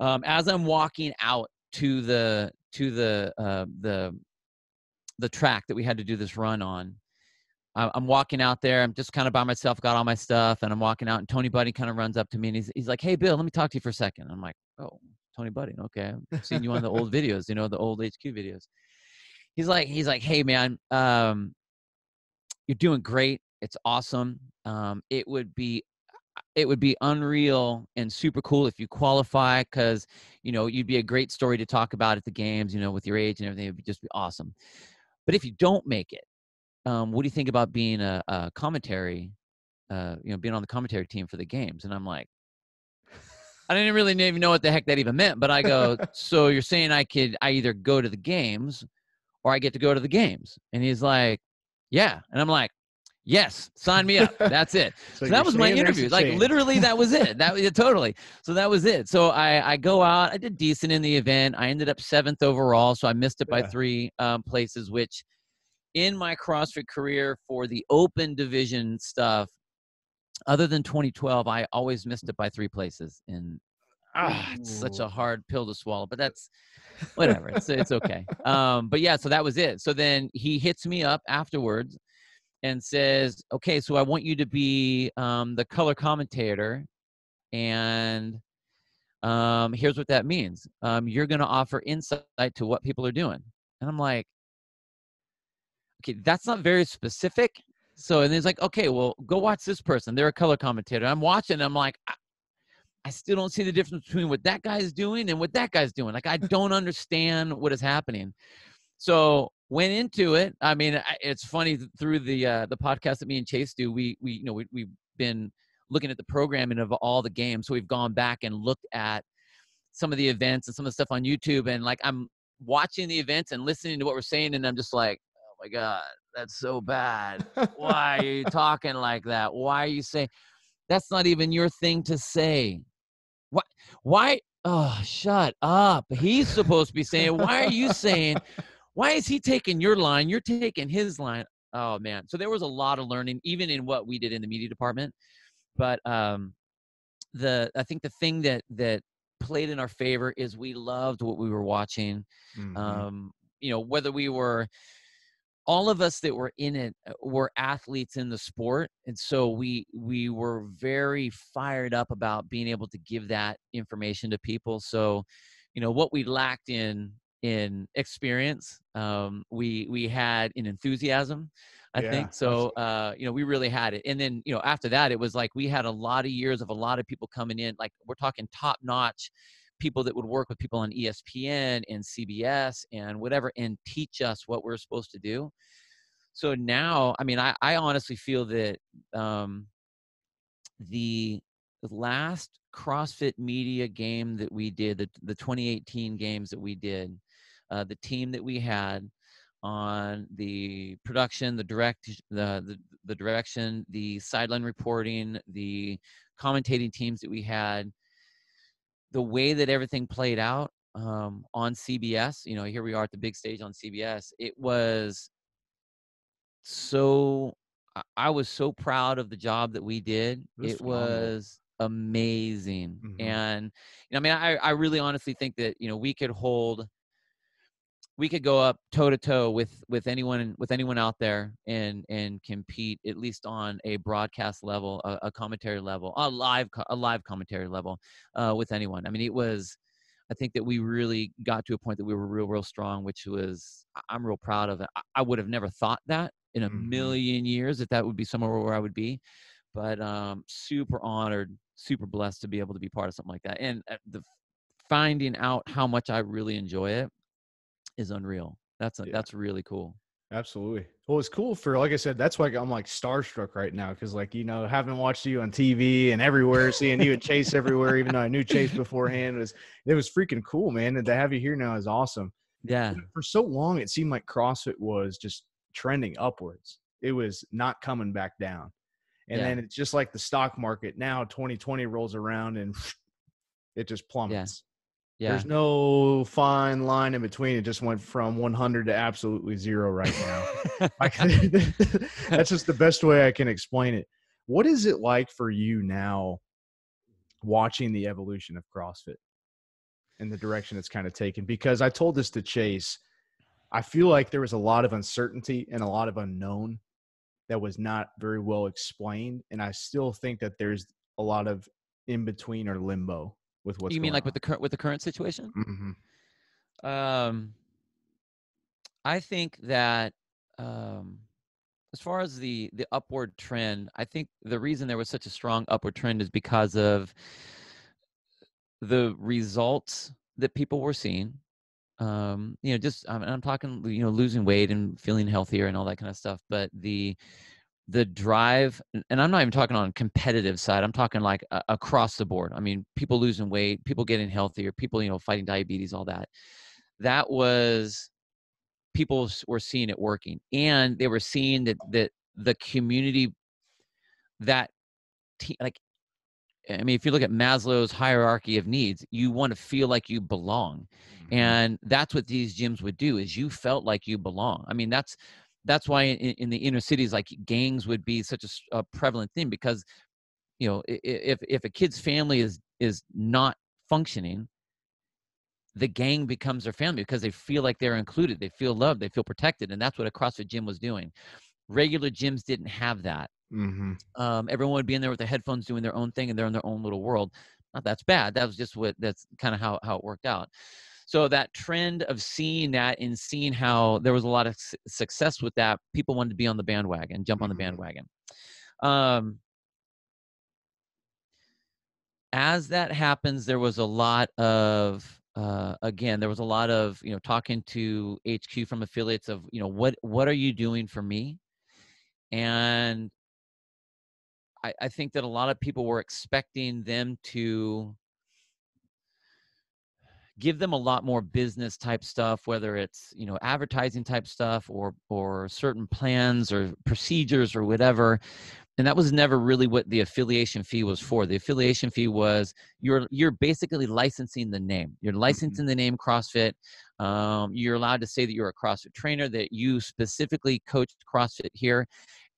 Um, as I'm walking out to the to the uh, the the track that we had to do this run on, I'm walking out there. I'm just kind of by myself, got all my stuff, and I'm walking out. And Tony Budding kind of runs up to me and he's he's like, "Hey, Bill, let me talk to you for a second. I'm like, "Oh, Tony Budding, okay. I've seen you on the old videos, you know, the old HQ videos." He's like, he's like, "Hey, man, um, you're doing great. It's awesome. Um, it would be it would be unreal and super cool if you qualify because you know you'd be a great story to talk about at the games you know with your age and everything it would just be awesome but if you don't make it um, what do you think about being a, a commentary uh, you know being on the commentary team for the games and i'm like i didn't really even know what the heck that even meant but i go so you're saying i could i either go to the games or i get to go to the games and he's like yeah. And I'm like, yes, sign me up. That's it. So So that was my interview. Like change. literally, that was it. That yeah, totally. So that was it. So I I go out. I did decent in the event. I ended up seventh overall. So I missed it by Yeah. three um, places, which in my CrossFit career for the open division stuff, other than 2012, I always missed it by three places. And ah, it's such a hard pill to swallow. But that's whatever. It's it's okay. Um, but yeah, so that was it. So then he hits me up afterwards and says, "Okay, so I want you to be um, the color commentator, and um, here's what that means. Um, you're going to offer insight to what people are doing." And I'm like, "Okay, that's not very specific." So and he's like, "Okay, well, go watch this person. They're a color commentator." I'm watching. I'm like. I, still don't see the difference between what that guy's doing and what that guy's doing. Like I don't understand what is happening. So went into it. I mean, it's funny through the uh, the podcast that me and Chase do. We we you know we we've been looking at the programming of all the games. So we've gone back and looked at some of the events and some of the stuff on YouTube. And like I'm watching the events and listening to what we're saying, and I'm just like, oh my god, that's so bad. Why are you talking like that? Why are you saying that's not even your thing to say? What? Why? Oh, shut up. He's supposed to be saying, why are you saying, why is he taking your line? You're taking his line. Oh man. So there was a lot of learning, even in what we did in the media department. But um the I think the thing that that played in our favor is we loved what we were watching Mhm. um, you know whether we were all of us that were in it uh, were athletes in the sport and so we we were very fired up about being able to give that information to people so you know what we lacked in in experience um, we we had in enthusiasm i Yeah, think so uh, you know we really had it and then you know after that it was like we had a lot of years of a lot of people coming in like we're talking top notch people that would work with people on ESPN and CBS and whatever and teach us what we're supposed to do. So now, I mean, I, I honestly feel that um, the last CrossFit media game that we did, the, the 2018 games that we did, uh, the team that we had on the production, the direct, the, the the direction, the sideline reporting, the commentating teams that we had, the way that everything played out um, on CBS, you know, here we are at the big stage on CBS. It was so, I- was so proud of the job that we did. It was It was amazing. Mhm. And, you know, I mean, I, I really honestly think that, you know, we could hold, we could go up toe to toe with with anyone with anyone out there and and compete at least on a broadcast level a, a commentary level a live a live commentary level uh, with anyone. I mean it was i think that we really got to a point that we were real real strong which was i'm real proud of i, I would have never thought that in a Mhm. million years that that would be somewhere where i would be but um super honored super blessed to be able to be part of something like that. And uh, the finding out how much i really enjoy it is unreal. That's a, Yeah. that's really cool. Absolutely. Well, it's cool for like I said. That's why I'm like starstruck right now because like you know having watched you on TV and everywhere, seeing you and Chase everywhere, even though I knew Chase beforehand was it was freaking cool, man. And to have you here now is awesome. Yeah. For so long, it seemed like CrossFit was just trending upwards. It was not coming back down. And Yeah. then it's just like the stock market. Now 2020 rolls around and it just plummets. Yeah. There's no fine line in between. It just went from 100 to absolutely zero right now. That's just the best way I can explain it. What is it like for you now watching the evolution of CrossFit and the direction it's kind of taken? Because I told this to Chase. I feel like there was a lot of uncertainty and a lot of unknown that was not very well explained. And I still think that there's a lot of in between or limbo with what's you mean like with the current with the current situation? on. Mhm. Um, I think that um, as far as the the upward trend, I think the reason there was such a strong upward trend is because of the results that people were seeing. Um, you know, just I'm, I'm talking, you know, losing weight and feeling healthier and all that kind of stuff. But the the drive, and- I'm not even talking on competitive side. I'm talking like uh, across the board. I mean, people losing weight, people getting healthier, people you know fighting diabetes, all that. That was people were seeing it working and they were seeing that that the community that te- like i mean if you look at maslow's hierarchy of needs you want to feel like you belong Mm-hmm. and that's what these gyms would do is you felt like you belong i mean that's that's why in, in the inner cities like gangs would be such a prevalent thing because you know if if a kid's family is is not functioning the gang becomes their family because they feel like they're included they feel loved they feel protected and that's what a crossfit gym was doing. Regular gyms didn't have that. Mm-hmm. um, everyone would be in there with their headphones doing their own thing and they're in their own little world. Not that's bad that was just what that's kind of how, how it worked out so that trend of seeing that and seeing how there was a lot of su- success with that people wanted to be on the bandwagon jump on the Mhm. bandwagon um, as that happens there was a lot of uh, again there was a lot of you know talking to hq from affiliates of you know what what are you doing for me and I, I think that a lot of people were expecting them to give them a lot more business type stuff whether it's you know advertising type stuff or or certain plans or procedures or whatever and that was never really what the affiliation fee was for. The affiliation fee was you're you're basically licensing the name. You're licensing the name crossfit um, you're allowed to say that you're a crossfit trainer that you specifically coached crossfit here.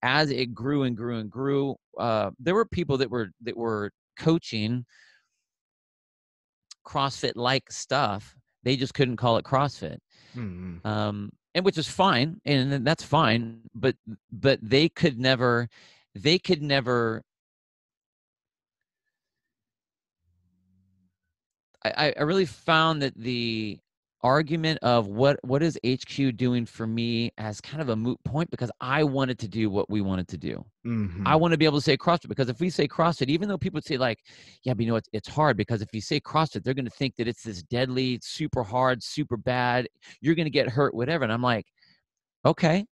As it grew and grew and grew uh, there were people that were that were coaching CrossFit like stuff. They just couldn't call it CrossFit, Mm-hmm. um, and which is fine, and that's fine. But but they could never, they could never. I- I really found that the argument of what what is HQ doing for me as kind of a moot point because I wanted to do what we wanted to do. Mm-hmm. I want to be able to say CrossFit because if we say CrossFit, even though people say like, yeah, but you know, it's, it's hard because if you say CrossFit, they're going to think that it's this deadly, super hard, super bad. You're going to get hurt, whatever. And I'm like, okay,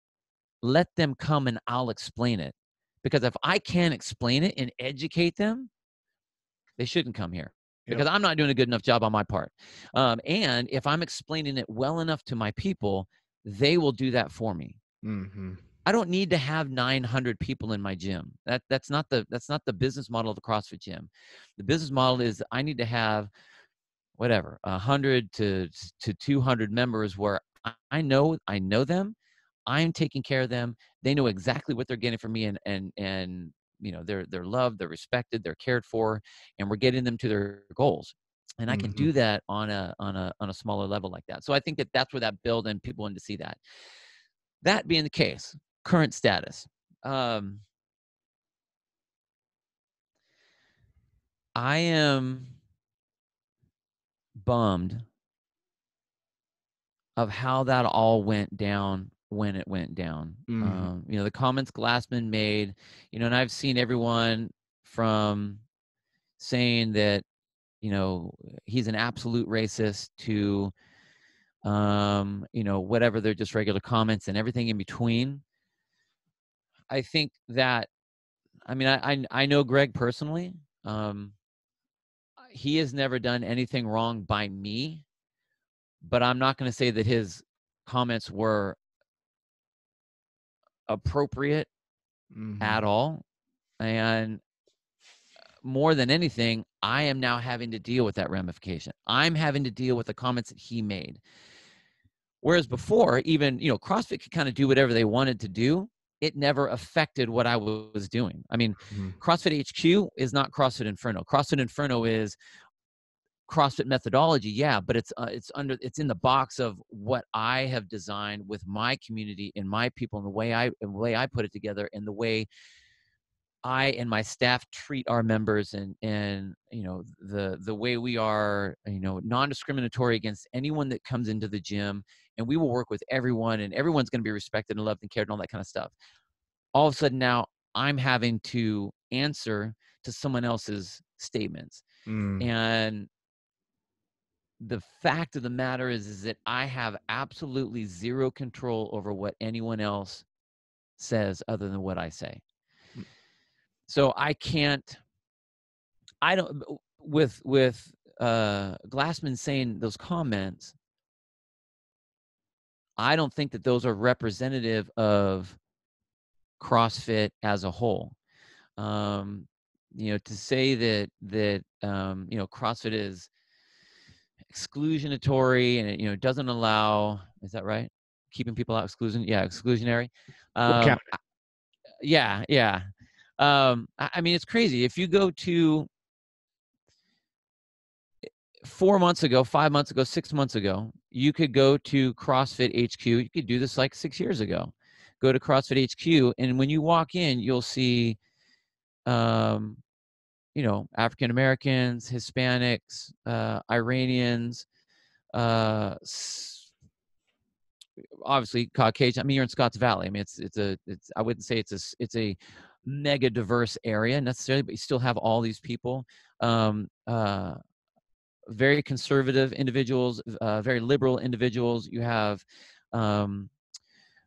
let them come and I'll explain it. Because if I can't explain it and educate them, they shouldn't come here Yep. because I'm not doing a good enough job on my part. Um, and if I'm explaining it well enough to my people, they will do that for me. Mm-hmm. I don't need to have 900 people in my gym. That that's not the that's not the business model of the CrossFit gym. The business model is I need to have whatever 100 to to 200 members where I- I know I know them. I'm taking care of them. They know exactly what they're getting from me and and and you know they're they're loved, they're respected, they're cared for and we're getting them to their goals. And I can Mhm. do that on a on a on a smaller level like that. So I think that that's where that build and people want to see that. That being the case, current status. Um, I am bummed of how that all went down when it went down. Mhm. Um, you know, the comments Glassman made, you know, and I've seen everyone from saying that, you know, he's an absolute racist to, um, you know, whatever, they're just regular comments and everything in between. I think that, I mean, I, I, I know Greg personally. Um, he has never done anything wrong by me, but I'm not going to say that his comments were appropriate Mhm. at all. And more than anything, I am now having to deal with that ramification. I'm having to deal with the comments that he made. Whereas before, even, you know, CrossFit could kind of do whatever they wanted to do. It never affected what I was doing. I mean, Mhm. CrossFit HQ is not CrossFit Inferno. CrossFit Inferno is CrossFit methodology, yeah, but it's uh, it's under it's in the box of what I have designed with my community and my people and the way I and the way I put it together and the way I and my staff treat our members and and you know the the way we are you know non-discriminatory against anyone that comes into the gym and we will work with everyone and everyone's going to be respected and loved and cared and all that kind of stuff. All of a sudden now I'm having to answer to someone else's statements Mm. and the fact of the matter is is that i have absolutely zero control over what anyone else says other than what i say Mm. so i can't i don't with with uh glassman saying those comments I don't think that those are representative of CrossFit as a whole. Um, you know, to say that that um, you know CrossFit is exclusionatory and it, you know doesn't allow is that right? Keeping people out exclusion, yeah, exclusionary. Um, yeah, yeah. Um, I, I mean, it's crazy. If you go to four months ago, five months ago, six months ago, you could go to CrossFit HQ. You could do this like six years ago. Go to CrossFit HQ, and when you walk in, you'll see, um, you know, African Americans, Hispanics, uh, Iranians, uh, obviously Caucasian. I mean, you're in Scotts Valley. I mean, it's it's a it's I wouldn't say it's a it's a mega diverse area necessarily, but you still have all these people. Um, uh, very conservative individuals, uh, very liberal individuals. You have, um,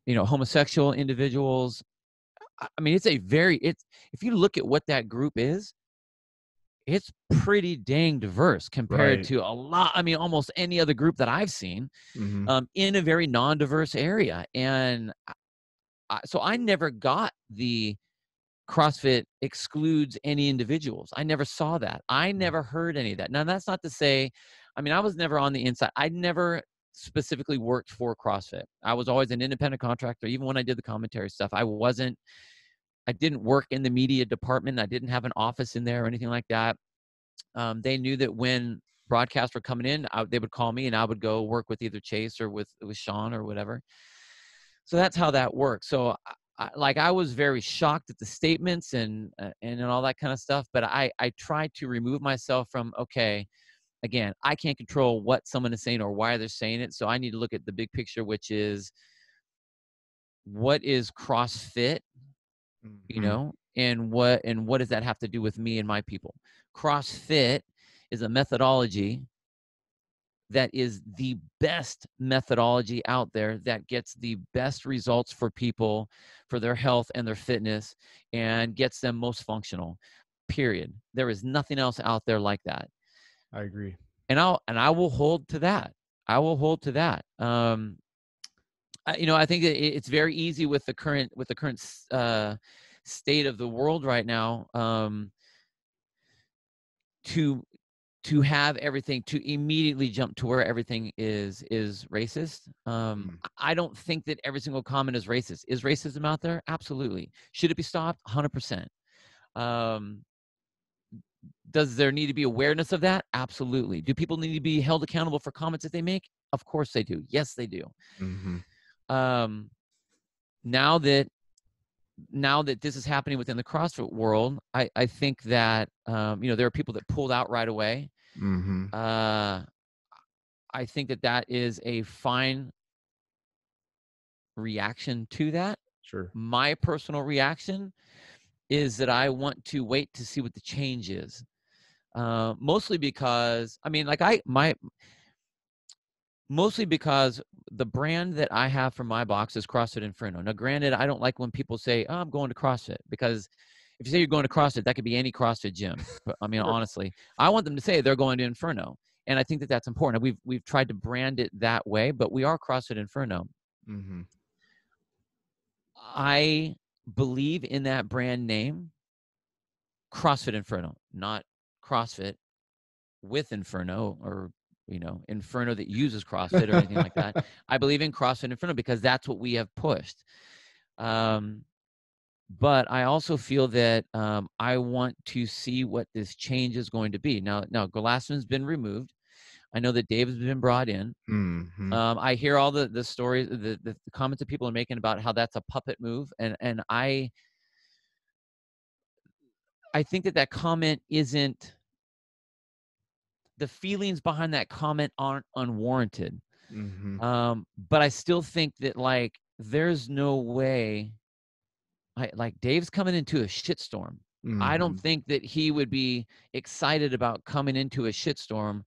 you know, homosexual individuals. I mean, it's a very it's if you look at what that group is, it's pretty dang diverse compared Right. to a lot. I mean, almost any other group that I've seen Mhm. um, in a very non-diverse area, and I, I- so I never got the CrossFit excludes any individuals. I never saw that. I never heard any of that. Now, that's not to say, I mean, I was never on the inside. I never specifically worked for CrossFit. I was always an independent contractor. Even when I did the commentary stuff, I wasn't, I didn't work in the media department. I didn't have an office in there or anything like that. Um, they knew that when broadcasts were coming in, I, they would call me and I would go work with either Chase or with, with Sean or whatever. So that's how that works. So I, like I was very shocked at the statements and uh, and all that kind of stuff, but I I tried to remove myself from okay, again I can't control what someone is saying or why they're saying it, so I need to look at the big picture, which is what is CrossFit, you Mhm. know, and what and what does that have to do with me and my people? CrossFit is a methodology that is the best methodology out there that gets the best results for people for their health and their fitness and gets them most functional period there is nothing else out there like that I agree. and i'll and i will hold to that i will hold to that um you know i think it's very easy with the current with the current uh state of the world right now um to to have everything to immediately jump to where everything is is racist. Um Mm. i don't think that every single comment is racist. Is racism out there? Absolutely. Should it be stopped? 100% um does there need to be awareness of that? Absolutely. Do people need to be held accountable for comments that they make? Of course they do. Yes they do. Mhm. Um now that now that this is happening within the CrossFit world, I, I think that um, you know there are people that pulled out right away. Mhm. Uh, I think that that is a fine reaction to that. Sure. My personal reaction is that I want to wait to see what the change is. Uh, mostly because I mean, like I my mostly because the brand that I have for my box is CrossFit Inferno. Now, granted, I don't like when people say, "Oh, I'm going to CrossFit," because if you say you're going to CrossFit, that could be any CrossFit gym. But I mean, Sure. honestly, I want them to say they're going to Inferno, and I think that that's important. We've we've tried to brand it that way, but we are CrossFit Inferno. Mhm. I believe in that brand name, CrossFit Inferno, not CrossFit with Inferno or you know Inferno that uses CrossFit or anything like that. I believe in CrossFit Inferno because that's what we have pushed. Um, but I also feel that um, I want to see what this change is going to be. Now, now Glassman's been removed. I know that dave's been brought in. Mhm. Um, I hear all the the stories, the, the the comments that people are making about how that's a puppet move, and and I I think that that comment isn't the feelings behind that comment aren't unwarranted. Mhm. Um, but I still think that like there's no way. I, like Dave's coming into a shitstorm. I don't Mhm. think that he would be excited about coming into a shitstorm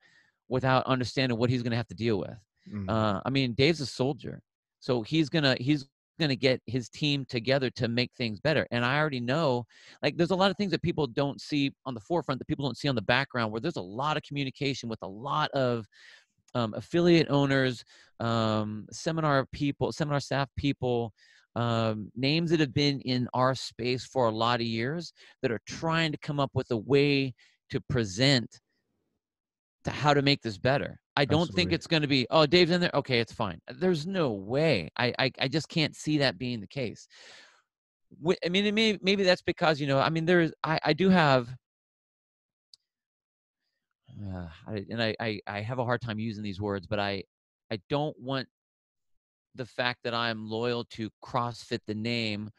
without understanding what he's going to have to deal with. Mhm. Uh, I mean, Dave's a soldier, so he's gonna he's gonna get his team together to make things better. And I already know, like, there's a lot of things that people don't see on the forefront that people don't see on the background, where there's a lot of communication with a lot of um, affiliate owners, um, seminar people, seminar staff people, um, names that have been in our space for a lot of years that are trying to come up with a way to present to how to make this better. I don't think it's going to be, oh, Dave's in there. Okay, it's fine. There's no way. I, I, I just can't see that being the case. I mean, it may, maybe that's because, you know, I mean, there's, I, I do have, uh, I, and I, I, I have a hard time using these words, but I, I don't want the fact that I'm loyal to CrossFit, the name,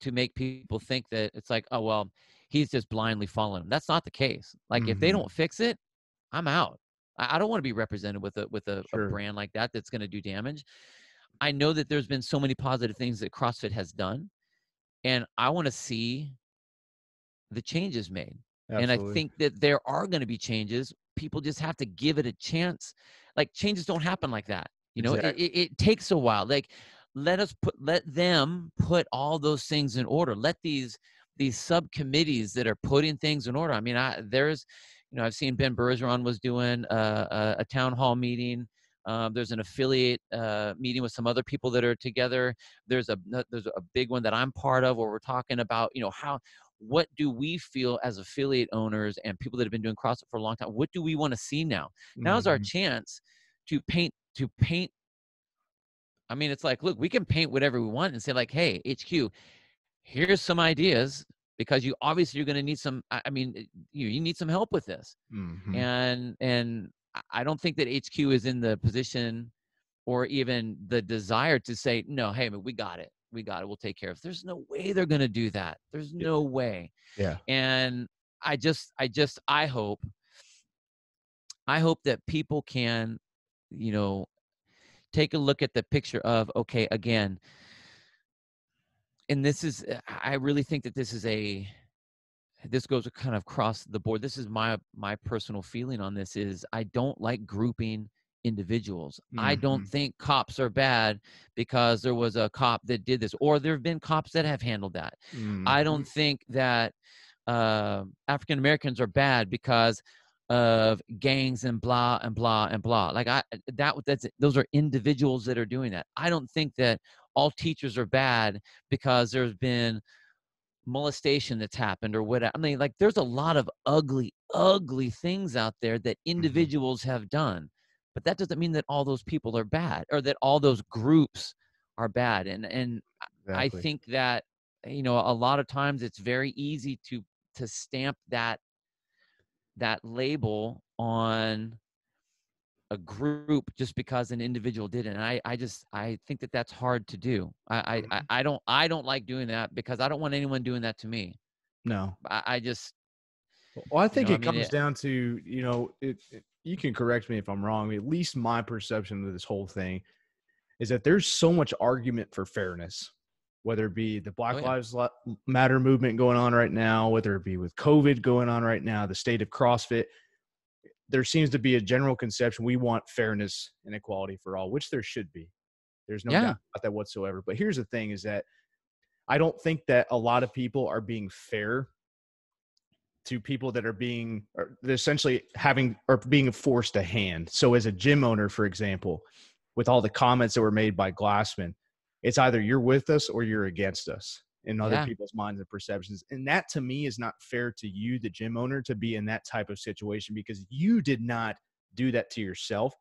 to make people think that it's like, oh, well, he's just blindly following him. That's not the case. Like, if they Mhm. don't fix it, I'm out. I, I don't want to be represented with a with a, Sure. a brand like that that's going to do damage. I know that there's been so many positive things that CrossFit has done, and I want to see the changes made. And I think that there are going to be changes. People just have to give it a chance. Like changes don't happen like that. You know, Exact- it, it, it takes a while. Like let us put let them put all those things in order. Let these these subcommittees that are putting things in order. I mean, I there's you know I've seen Ben Bergeron was doing a, a, a town hall meeting. Um, there's an affiliate uh, meeting with some other people that are together. There's a there's a big one that I'm part of where we're talking about you know how what do we feel as affiliate owners and people that have been doing CrossFit for a long time? What do we want to see now? Now's our Mhm. chance to paint to paint. I mean, it's like, look, we can paint whatever we want and say, like, hey, HQ, here's some ideas because you obviously you're going to need some. I mean, you you need some help with this, Mhm. and and I- don't think that HQ is in the position or even the desire to say, no, hey, man, we got it, we got it, we'll take care of. it. There's no way they're going to do that. There's no way yeah. and i just i just i hope i hope that people can you know take a look at the picture of okay again and this is uh, i really think that this is a this goes kind of across the board this is my my personal feeling on this is i don't like grouping individuals i don't Mhm. think cops are bad because there was a cop that did this or there have been cops that have handled that I Mhm. don't think that uh, African Americans are bad because of gangs and blah and blah and blah. Like I that that's those are individuals that are doing that. I don't think that all teachers are bad because there's been molestation that's happened or whatever. I mean, like there's a lot of ugly, ugly things out there that mm-hmm. individuals have done, but that doesn't mean that all those people are bad or that all those groups are bad. And and I think that you know a lot of times it's very easy to to stamp that that label on a group just because an individual did it and i i just i think that that's hard to do i i I- Mhm. i don't i don't like doing that because i don't want anyone doing that to me no. i, I just Well, I think know, I it mean, comes it- down to you know, it, it- You can correct me if I'm wrong. At least my perception of this whole thing is that there's so much argument for fairness, whether it be the Black Oh, yeah. Lives Matter movement going on right now, whether it be with COVID going on right now, the state of CrossFit. There seems to be a general conception we want fairness and equality for all, which there should be. There's no Yeah. doubt about that whatsoever. But here's the thing: is that I don't think that a lot of people are being fair to people that are being they're essentially having or being forced a hand. So as a gym owner, for example, with all the comments that were made by Glassman, it's either you're with us or you're against us in other Yeah. people's minds and perceptions. And that to me is not fair to you, the gym owner, to be in that type of situation because you did not do that to yourself.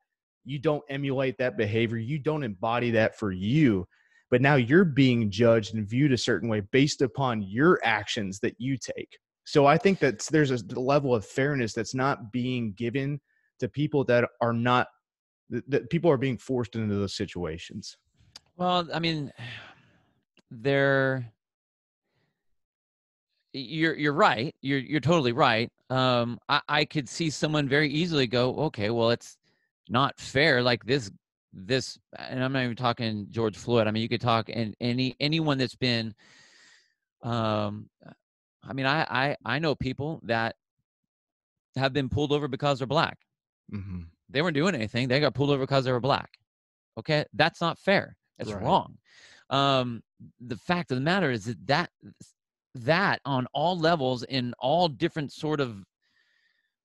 You don't emulate that behavior. You don't embody that for you. But now you're being judged and viewed a certain way based upon your actions that you take. So I think that there's a level of fairness that's not being given to people that are not that people are being forced into those situations. well i mean they're you're you're right you're you're totally right um i i could see someone very easily go okay well it's not fair like this this and i'm not even talking george floyd i mean you could talk and any anyone that's been um i mean i i i know people that have been pulled over because they're black Mm-hmm. they weren't doing anything they got pulled over because they were black okay that's not fair that's Right. wrong um the fact of the matter is that that that on all levels in all different sort of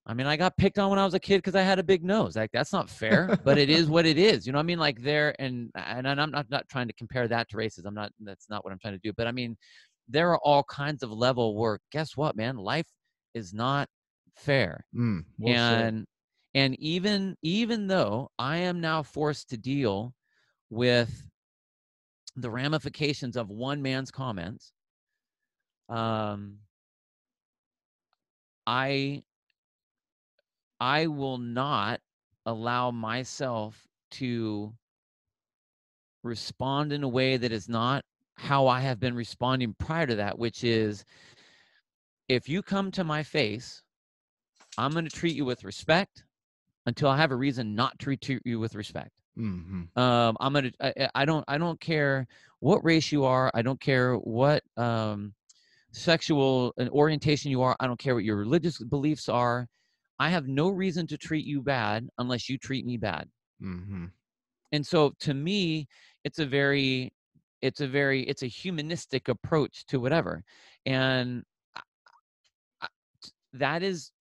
I mean, I got picked on when I was a kid because I had a big nose. Like that's not fair, but it is what it is. You know what I mean? Like there, and and I'm not not trying to compare that to races. I'm not. That's not what I'm trying to do. But I mean, there are all kinds of level where guess what, man? Life is not fair, Mm, well and and even even though I am now forced to deal with the ramifications of one man's comments, um, I I will not allow myself to respond in a way that is not how I have been responding prior to that, which is if you come to my face, I'm going to treat you with respect until I have a reason not to treat you with respect. Mhm. Um, I'm gonna. I, I- I don't. I don't care what race you are. I don't care what um, sexual and orientation you are. I don't care what your religious beliefs are. I have no reason to treat you bad unless you treat me bad. Mhm. And so, to me, it's a very, it's a very, it's a humanistic approach to whatever, and I- I- t- that is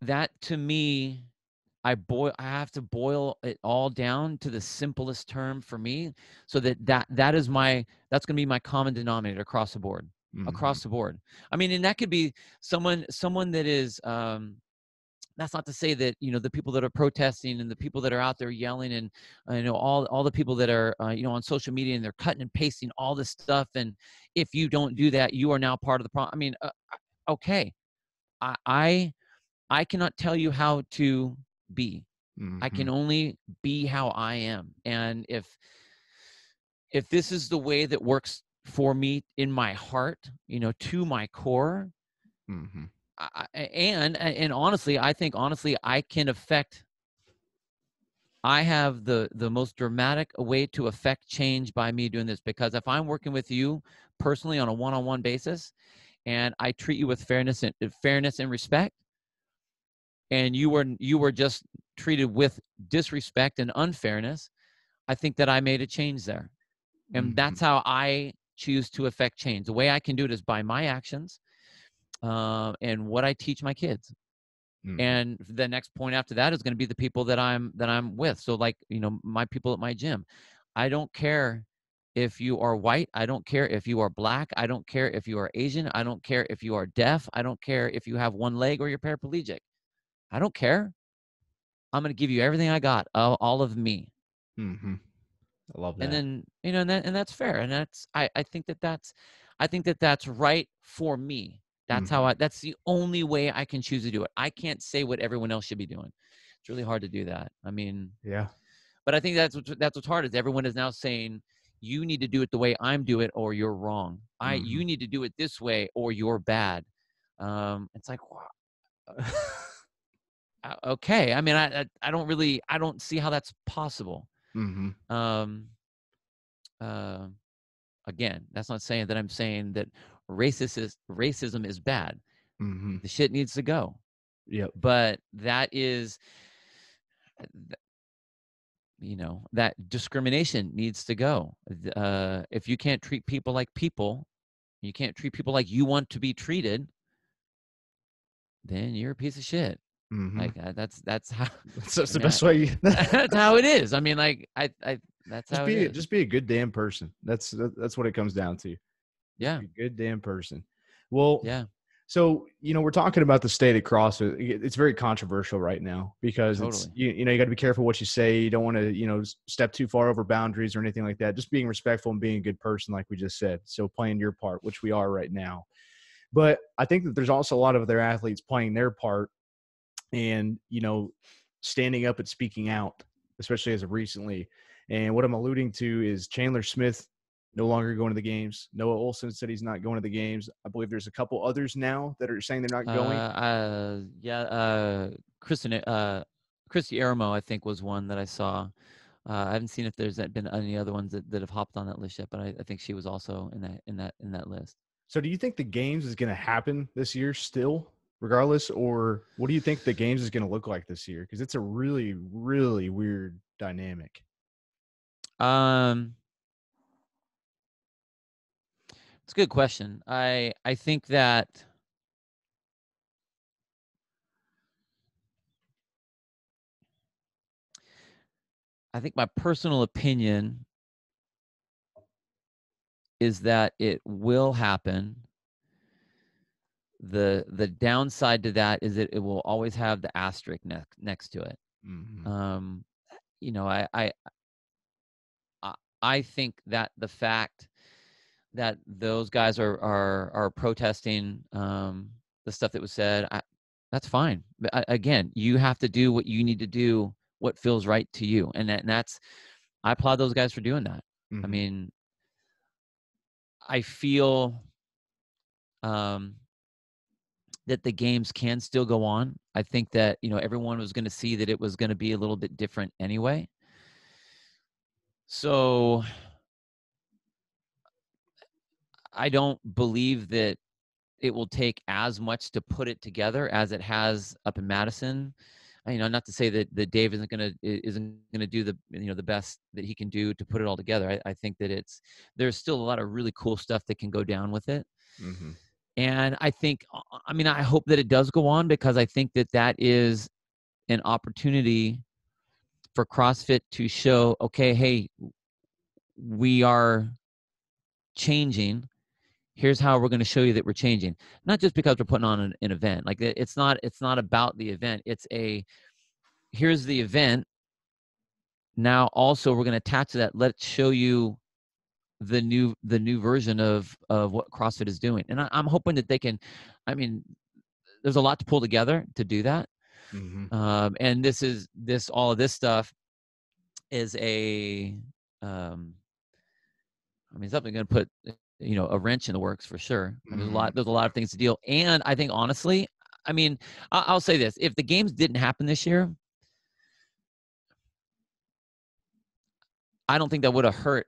that to me I boil I have to boil it all down to the simplest term for me so that that that is my that's going to be my common denominator across the board Mhm. across the board. I mean and that could be someone someone that is um that's not to say that you know the people that are protesting and the people that are out there yelling and uh, you know all all the people that are uh, you know on social media and they're cutting and pasting all this stuff and if you don't do that you are now part of the problem. I mean uh, okay. I I I cannot tell you how to be. I Mhm. can only be how I am. And if if this is the way that works for me in my heart, you know, to my core, Mhm. I, I- and and honestly, I think honestly I can affect I have the the most dramatic way to affect change by me doing this because if I'm working with you personally on a one-on-one basis and I treat you with fairness and fairness and respect and you were you were just treated with disrespect and unfairness, I think that I made a change there. And Mhm. that's how I choose to affect change. The way I can do it is by my actions uh, and what I teach my kids. Mhm. And the next point after that is going to be the people that I'm that I'm with. So like, you know, my people at my gym. I don't care if you are white, I don't care if you are black, I don't care if you are Asian, I don't care if you are deaf, I don't care if you have one leg or you're paraplegic. I don't care. I'm going to give you everything I got, all, all of me. Mhm. I love that. And then, you know, and that and that's fair. And that's I I think that that's I think that that's right for me. That's how I that's the only way I can choose to do it. I can't say what everyone else should be doing. It's really hard to do that. I mean, yeah. but I think that's what that's what's hard is everyone is now saying you need to do it the way I'm do it or you're wrong. I you need to do it this way or you're bad. Um, it's like wow, okay. I mean, I, I I don't really I don't see how that's possible. Mhm. Um, uh, again, that's not saying that I'm saying that racist is, racism is bad. Mhm. The shit needs to go. Yep. But that is, uh, you know, that discrimination needs to go. Uh, if you can't treat people like people, you can't treat people like you want to be treated, then you're a piece of shit. Mhm. Like uh, that's that's how that's, that's I the mean, best way. You, that's how it is. I mean, like I I that's just how be it is. just be a good damn person. That's that, that's what it comes down to. yeah, Be a good damn person. Well, yeah, So you know we're talking about the state of CrossFit. It's very controversial right now because it's you, you know you got to be careful what you say. You don't want to you know step too far over boundaries or anything like that. Just being respectful and being a good person, like we just said. So playing your part, which we are right now. But I think that there's also a lot of other athletes playing their part, and you know standing up and speaking out, especially as of recently. And what I'm alluding to is Chandler Smith no longer going to the games. Noah Ohlsen said he's not going to the games. I believe there's a couple others now that are saying they're not going. Uh, uh, yeah, uh, Kristen, uh, Kristi Eramo, I think, was one that I saw. Uh, I haven't seen if there's been any other ones that, that have hopped on that list yet, but I, I think she was also in that in that in that list. so do you think the games is going to happen this year still, regardless, or what do you think the games is going to look like this year? Because it's a really, really weird dynamic. Um, it's a good question. I I think that. I think my personal opinion is that it will happen the the downside to that is that it will always have the asterisk next next to it. Mhm. Um, you know, I, I I I think that the fact that those guys are are are protesting um, the stuff that was said, I, that's fine. But I, again, you have to do what you need to do, what feels right to you, and, that, and that's I applaud those guys for doing that. I Mhm. mean, I feel um, that the games can still go on. I think that you know everyone was going to see that it was going to be a little bit different anyway. So I don't believe that it will take as much to put it together as it has up in Madison. You know, not to say that, that Dave isn't gonna isn't gonna do the you know the best that he can do to put it all together. I, I think that it's there's still a lot of really cool stuff that can go down with it. Mhm. And I think, uh, I mean, I hope that it does go on because I think that that is an opportunity for CrossFit to show, okay, hey, we are changing. Here's how we're going to show you that we're changing. Not just because we're putting on an, an event. Like it's not, it's not about the event. It's a, here's the event. Now also we're going to attach to that. Let's show you the new the new version of of what CrossFit is doing. And I, I'm hoping that they can. I mean, there's a lot to pull together to do that. Mhm. Um, and this is this all of this stuff is a. Um, I mean, something going to put you know a wrench in the works for sure. Mean, there's a lot. There's a lot of things to deal. And I think honestly, I mean, I- I'll say this: if the games didn't happen this year, I don't think that would have hurt.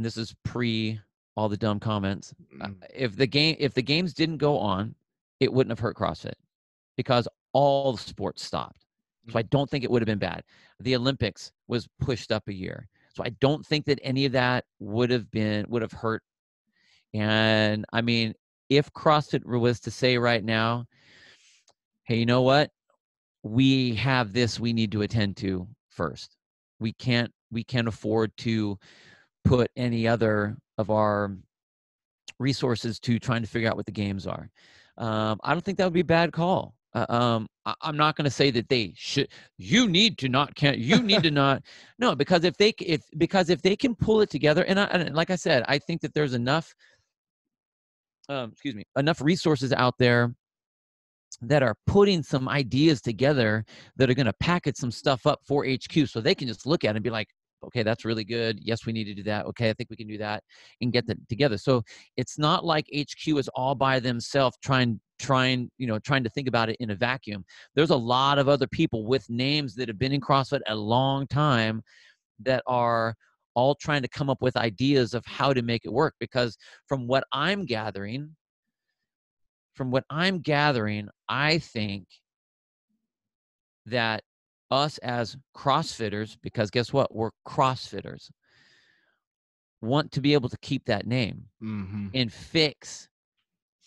And this is pre all the dumb comments. uh, Mm. if the game if the games didn't go on, it wouldn't have hurt CrossFit because all the sports stopped. So I don't think it would have been bad. The Olympics was pushed up a year. So I don't think that any of that would have been would have hurt. And I mean, if CrossFit was to say right now, hey, you know what? We have this we need to attend to first. We can't we can't afford to put any other of our resources to trying to figure out what the games are. Um, I don't think that would be a bad call. Uh, um, I, I'm not going to say that they should. You need to not can't. You need to not. No, because if they if because if they can pull it together, and, I, and like I said, I think that there's enough. Um, excuse me, enough resources out there that are putting some ideas together that are going to package some stuff up for HQ, so they can just look at it and be like, okay, that's really good. Yes, we need to do that. Okay, I think we can do that and get mm-hmm. that together. So it's not like HQ is all by themselves trying trying you know trying to think about it in a vacuum there's a lot of other people with names that have been in crossfit a long time that are all trying to come up with ideas of how to make it work because from what i'm gathering from what i'm gathering i think that us as crossfitters because guess what we're crossfitters want to be able to keep that name Mhm. and fix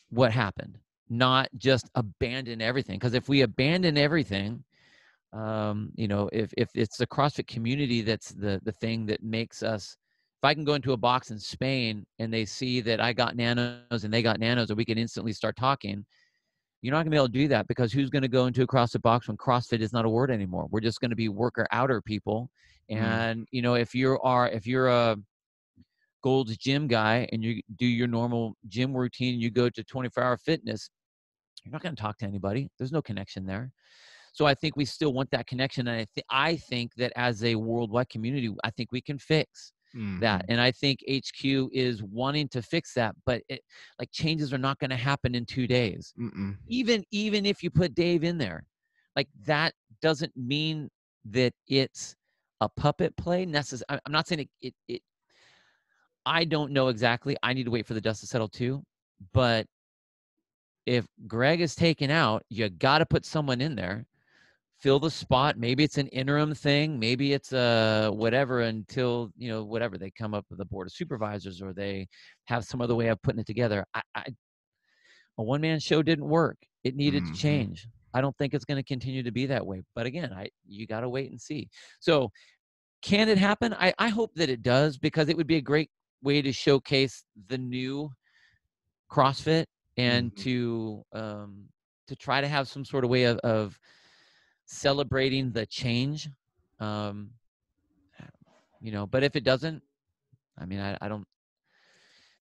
what happened not just abandon everything because if we abandon everything um you know if if it's the crossfit community that's the the thing that makes us if i can go into a box in spain and they see that i got nanos and they got nanos and we can instantly start talking you're not going to be able to do that because who's going to go into a CrossFit box when CrossFit is not a word anymore? We're just going to be worker outer people. Mm. And you know, if you are if you're a Gold's Gym guy and you do your normal gym routine, you go to 24 Hour Fitness, you're not going to talk to anybody. There's no connection there. So I think we still want that connection, and I think I think that as a worldwide community, I think we can fix that Mhm. and i think hq is wanting to fix that but it like changes are not going to happen in two days Mm-mm. even even if you put dave in there like that doesn't mean that it's a puppet play necessary i'm not saying it, it it i don't know exactly i need to wait for the dust to settle too but if greg is taken out you got to put someone in there fill the spot maybe it's an interim thing maybe it's a whatever until you know whatever they come up with a board of supervisors or they have some other way of putting it together i, I a one man show didn't work it needed Mhm. to change i don't think it's going to continue to be that way but again i you got to wait and see so can it happen? I, I hope that it does because it would be a great way to showcase the new CrossFit and Mhm. to um, to try to have some sort of way of, of celebrating the change. Um, you know, but if it doesn't, I mean, I, I don't.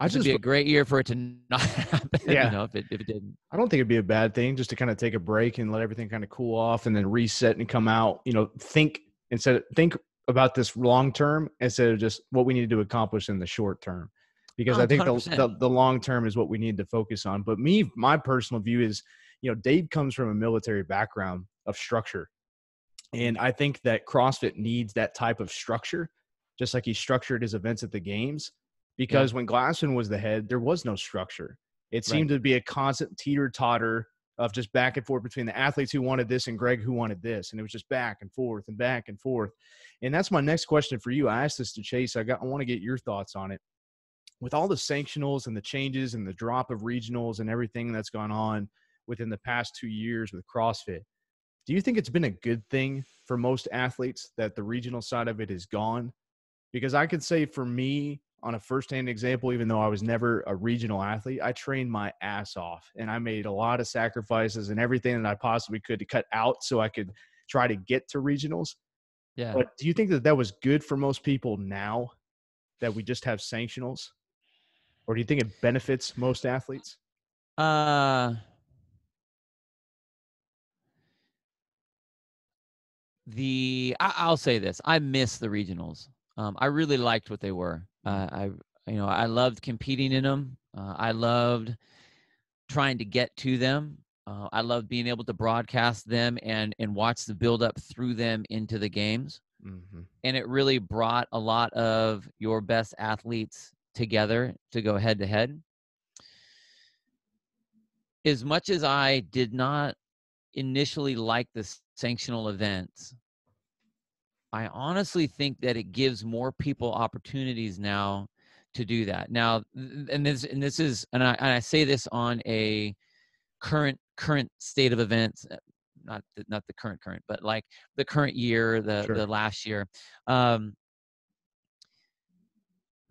I just be a great year for it to not happen. Yeah. You know, if it if it didn't. I don't think it'd be a bad thing just to kind of take a break and let everything kind of cool off and then reset and come out. You know, think instead of think about this long term instead of just what we need to accomplish in the short term. Because Oh, I think the, the the long term is what we need to focus on. But me, my personal view is, you know, Dave comes from a military background of structure. And I think that CrossFit needs that type of structure, just like he structured his events at the games. Because when Glassman was the head, there was no structure. It seemed to be a constant teeter totter of just back and forth between the athletes who wanted this and Greg who wanted this. And it was just back and forth and back and forth. And that's my next question for you. I asked this to Chase. I got I want to get your thoughts on it. With all the sanctionals and the changes and the drop of regionals and everything that's gone on within the past two years with CrossFit, do you think it's been a good thing for most athletes that the regional side of it is gone? Because I could say for me, on a firsthand example, even though I was never a regional athlete, I trained my ass off and I made a lot of sacrifices and everything that I possibly could to cut out so I could try to get to regionals. Yeah. But do you think that that was good for most people now that we just have sanctionals? Or do you think it benefits most athletes? Uh the I, I'll say this: I miss the regionals. Um, I really liked what they were. Uh, I you know I loved competing in them. Uh, I loved trying to get to them. Uh, I loved being able to broadcast them and and watch the build up through them into the games. Mm-hmm. And it really brought a lot of your best athletes together to go head to head. As much as I did not initially like the sanctional events, I honestly think that it gives more people opportunities now to do that. Now, and this and this is, and I, and I say this on a current current state of events, uh, not the, not the current current, but like the current year, the Sure. the last year. Um,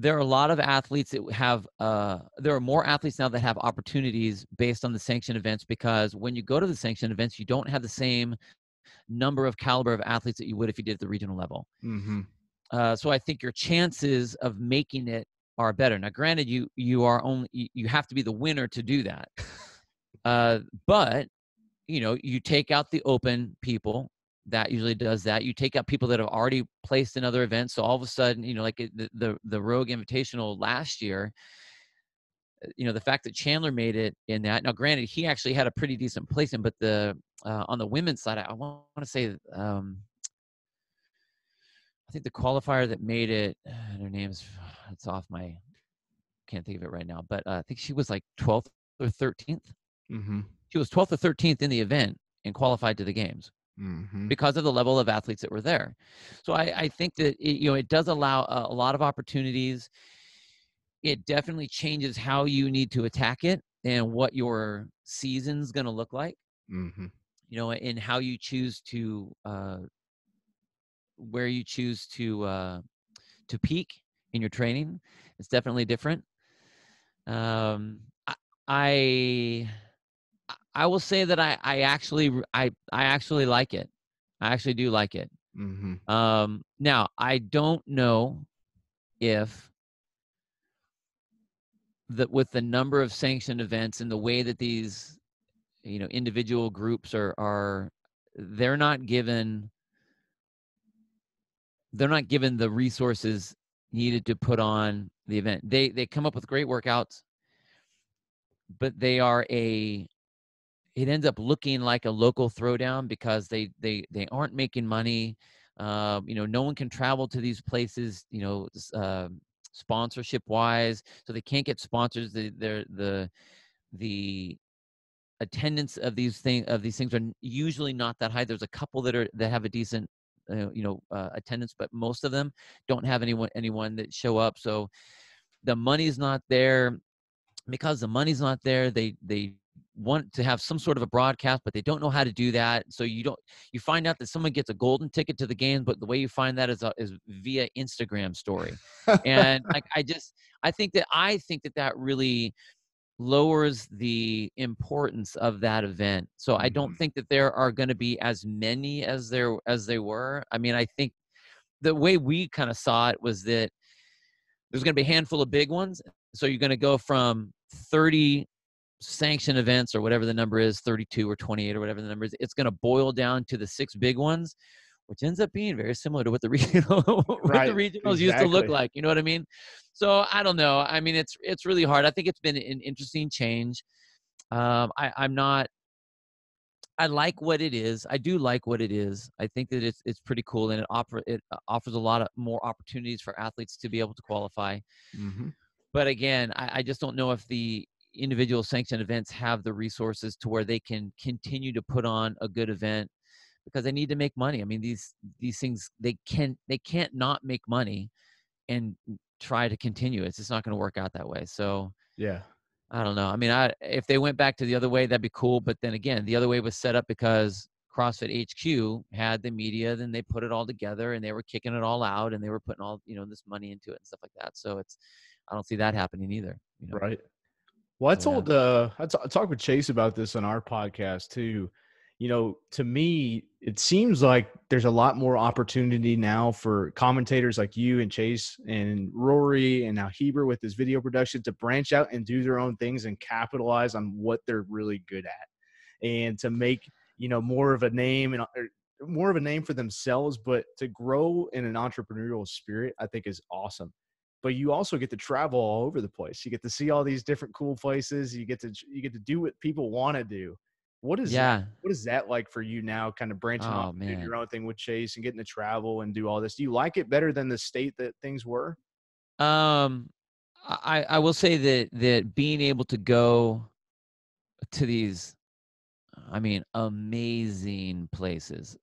there are a lot of athletes that have uh, there are more athletes now that have opportunities based on the sanctioned events because when you go to the sanctioned events you don't have the same number of caliber of athletes that you would if you did at the regional level. Mm-hmm. uh, so i think your chances of making it are better. Now granted you you are only you, have to be the winner to do that. Uh, but you know you take out the open people that usually does that. You take out people that have already placed in other events. So all of a sudden you know like the the, the rogue invitational last year you know the fact that chandler made it in that now granted he actually had a pretty decent placement but the uh, on the women's side i, I want to say um i think the qualifier that made it her name's it's off my can't think of it right now but uh, i think she was like 12th or 13th Mm-hmm. she was 12th or 13th in the event and qualified to the games Mm-hmm. because of the level of athletes that were there. So I, I think that it, you know it does allow a, a lot of opportunities. It definitely changes how you need to attack it and what your season's going to look like. Mm-hmm. You know, and how you choose to uh, where you choose to uh, to peak in your training. It's definitely different. Um, I. I I will say that I, I actually I, I actually like it. I actually do like it. Mm-hmm. Um, now I don't know if that with the number of sanctioned events and the way that these you know individual groups are are they're not given they're not given the resources needed to put on the event. They they come up with great workouts, but they are a it ends up looking like a local throwdown because they they they aren't making money. Um, you know, no one can travel to these places. You know, um sponsorship wise, so they can't get sponsors. The the the the attendance of these thing of these things are usually not that high. There's a couple that are that have a decent uh, you know uh, attendance, but most of them don't have anyone anyone that show up. So the money's not there because the money's not there. They they want to have some sort of a broadcast, but they don't know how to do that. So you don't you find out that someone gets a golden ticket to the game, but the way you find that is uh, is via Instagram story. and like I just I think that I think that that really lowers the importance of that event. So I don't Mhm. think that there are going to be as many as there as they were. I mean, I think the way we kind of saw it was that there's going to be a handful of big ones. So you're going to go from 30 sanction events or whatever the number is, 32 or 28 or whatever the number is. It's going to boil down to the six big ones, which ends up being very similar to what the regional what Right, the regionals used to look like. You know what I mean? So I don't know. I mean, it's it's really hard. I think it's been an interesting change. Um, I, I'm not. I like what it is. I do like what it is. I think that it's it's pretty cool, and it offer it uh, offers a lot of more opportunities for athletes to be able to qualify. hmm But again, I, I just don't know if the individual sanctioned events have the resources to where they can continue to put on a good event because they need to make money. I mean, these these things they can they can't not make money and try to continue. It's just not going to work out that way. So Yeah. I don't know. I mean, I if they went back to the other way, that'd be cool. But then again, the other way was set up because CrossFit HQ had the media, then they put it all together and they were kicking it all out and they were putting all you know this money into it and stuff like that. So it's I don't see that happening either. You know? Right. Well, I So, yeah. told uh, I talked with Chase about this on our podcast too. You know, to me, it seems like there's a lot more opportunity now for commentators like you and Chase and Rory and now Heber with his video production to branch out and do their own things and capitalize on what they're really good at, and to make you know more of a name and more of a name for themselves, but to grow in an entrepreneurial spirit, I think is awesome but you also get to travel all over the place. You get to see all these different cool places. You get to you get to do what people want to do. What is Yeah. what is that like for you now? Kind of branching Oh, off, and doing your own thing with Chase and getting to travel and do all this. Do you like it better than the state that things were? Um, I I will say that that being able to go to these, I mean, amazing places.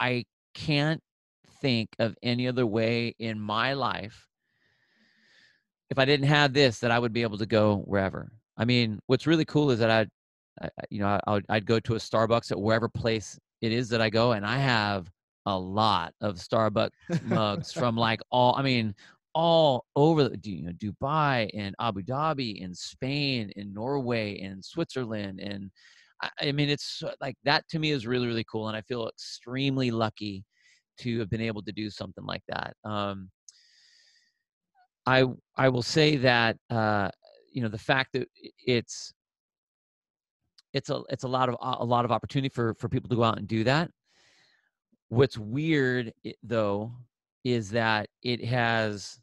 I can't think of any other way in my life if I didn't have this that I would be able to go wherever. I mean, what's really cool is that I'd, I, I- you know, I, I'd, I'd go to a Starbucks at wherever place it is that I go, and I have a lot of Starbucks mugs from like all, I mean, all over, you know, Dubai and Abu Dhabi and Spain and Norway and Switzerland and I, I mean, it's like that to me is really really cool, and I feel extremely lucky to have been able to do something like that. Um, I I will say that uh, you know the fact that it's it's a it's a lot of a lot of opportunity for for people to go out and do that. What's weird though is that it has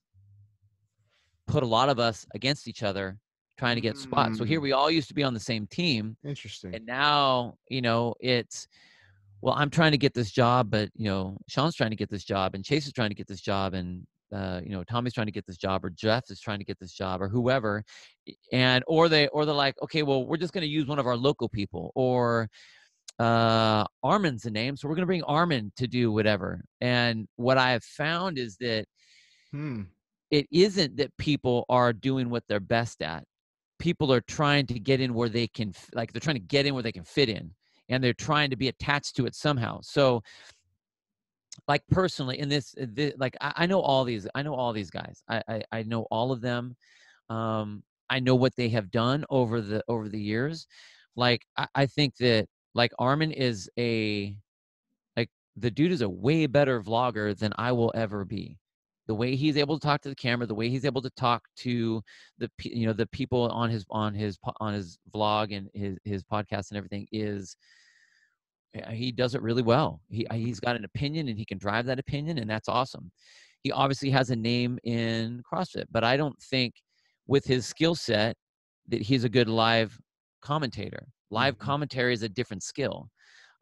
put a lot of us against each other trying to get spots. So here Mm. we all used to be on the same team, Interesting. and now you know it's well i'm trying to get this job but you know sean's trying to get this job and chase is trying to get this job and uh, you know tommy's trying to get this job or jeff is trying to get this job or whoever and or they or they're like okay well we're just going to use one of our local people or uh armen's the name so we're going to bring armen to do whatever and what i have found is that Hmm. it isn't that people are doing what they're best at. People are trying to get in where they can, like, they're trying to get in where they can fit in, and they're trying to be attached to it somehow. So, like personally, in this, uh, thi- like, I, I know all these, I know all these guys. I, I, I know all of them. Um, I know what they have done over the over the years. Like, I, I think that like Armen is a, like, the dude is a way better vlogger than I will ever be the way he's able to talk to the camera the way he's able to talk to the you know the people on his on his on his vlog and his his podcast and everything is he does it really well. He he's got an opinion and he can drive that opinion and that's awesome. He obviously has a name in crossfit but i don't think with his skill set that he's a good live commentator. Live Mhm. commentary is a different skill.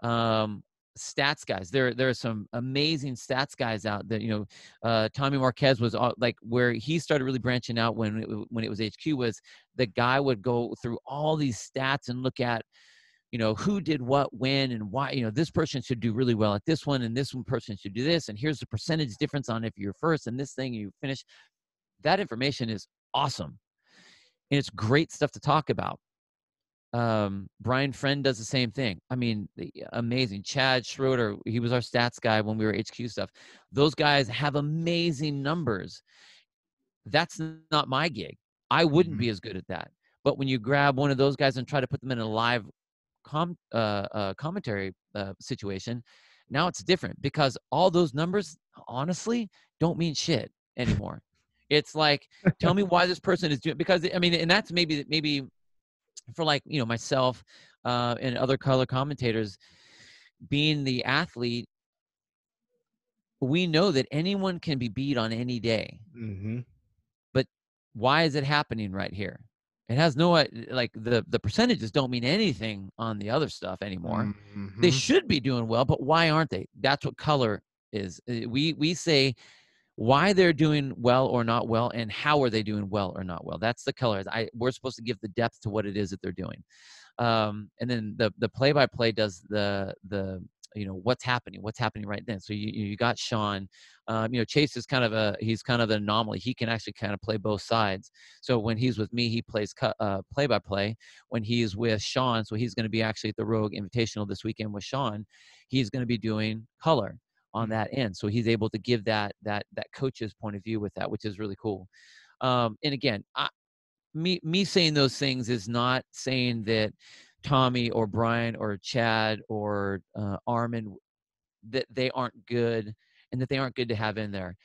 Um stats guys there there are some amazing stats guys out there you know uh, Tommy Marquez was all, like where he started really branching out when it, when it was HQ was the guy would go through all these stats and look at you know who did what when and why you know this person should do really well at this one and this one person should do this and here's the percentage difference on if you're first and this thing you finish that information is awesome and it's great stuff to talk about Um, Brian Friend does the same thing. I mean, the- amazing. Chad Schroeder, he was our stats guy when we were HQ stuff. Those guys have amazing numbers. That's not my gig. I wouldn't be as good at that. But when you grab one of those guys and try to put them in a live com- uh, uh, commentary uh, situation, now it's different because all those numbers, honestly, don't mean shit anymore. it's like, tell me why this person is doing because I mean, and that's maybe maybe for like you know myself uh, and other color commentators being the athlete we know that anyone can be beat on any day Mm-hmm. why is it happening right here it has no uh, like the the percentages don't mean anything on the other stuff anymore. They Mhm. should be doing well but why aren't they? That's what color is. Uh, we we say why they're doing well or not well and how are they doing well or not well. That's the color. I we're supposed to give the depth to what it is that they're doing. Um and then the the play by play does the the you know what's happening what's happening right then. So you you got sean um, you know chase is kind of a he's kind of an anomaly. He can actually kind of play both sides. So when he's with me he plays cut uh, play by play when he's with sean so he's going to be actually at the rogue invitational this weekend with sean he's going to be doing color on Mhm. that end. So he's able to give that that that coach's point of view with that which is really cool. Um and again I, me me saying those things is not saying that tommy or brian or chad or uh, armen that they aren't good and that they aren't good to have in there.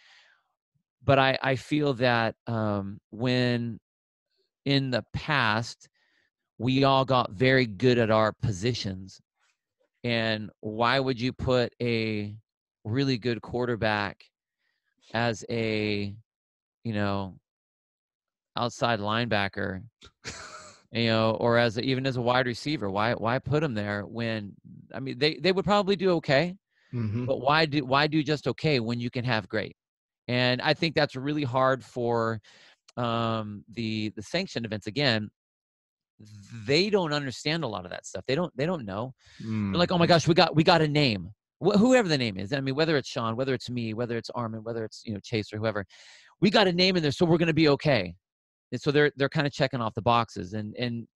But i i feel that um when in the past we all got very good at our positions and why would you put a really good quarterback as a you know outside linebacker you know or as a, even as a wide receiver why why put him there when i mean they they would probably do okay Mhm. but why do why do just okay when you can have great? And i think that's really hard for um the the sanctioned events again they don't understand a lot of that stuff. They don't they don't know. They're like oh my Mhm. gosh we got we got a name. Wh- whoever the name is i mean whether it's sean whether it's me whether it's armen whether it's you know chase or whoever we got a name in there so we're going to be okay and so they're they're kind of checking off the boxes and and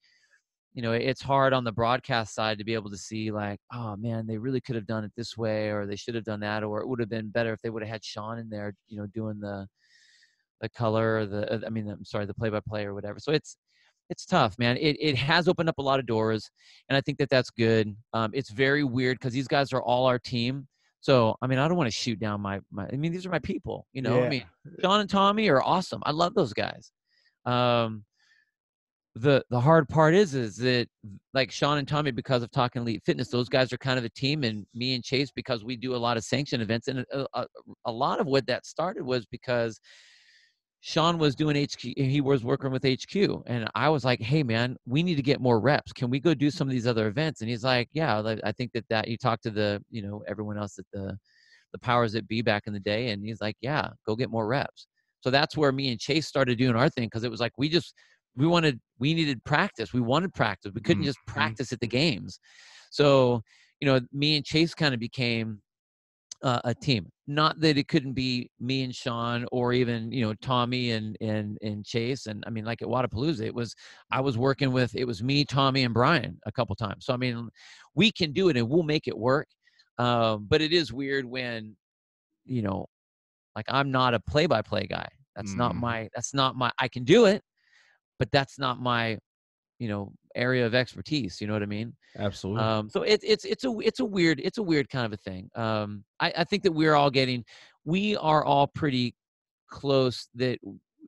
you know it's hard on the broadcast side to be able to see like oh man they really could have done it this way or they should have done that or it would have been better if they would have had sean in there you know doing the the color or the uh, i mean i'm sorry the play by play or whatever. So it's it's tough man. It, it has opened up a lot of doors and i think that that's good. Um, it's very weird because these guys are all our team so i mean i don't want to shoot down my, my i mean these are my people you know? I mean Sean and Tommy are awesome. I love those guys. Um, the the hard part is is that like Sean and Tommy because of talking elite fitness, those guys are kind of a team, and me and Chase because we do a lot of sanction events, and a, a, a lot of what that started was because Sean was doing HQ, he was working with HQ, and I was like, hey man, we need to get more reps. Can we go do some of these other events? And he's like, yeah, I think that that you talked to the you know everyone else at the the powers that be back in the day and he's like yeah go get more reps so that's where me and chase started doing our thing because it was like we just we wanted we needed practice. We wanted practice. We couldn't just Mhm. practice at the games. So you know me and chase kind of became uh, a team. Not that it couldn't be me and sean or even you know tommy and and and chase and i mean like at wodapalooza it was i was working with it was me tommy and brian a couple times. So i mean we can do it and we'll make it work um, but it is weird when you know like i'm not a play-by-play guy that's not Mhm. my that's not my i can do it but that's not my you know area of expertise you know what i mean Absolutely. um, so it's it's it's a it's a weird it's a weird kind of a thing. Um, I, I think that we're all getting we are all pretty close that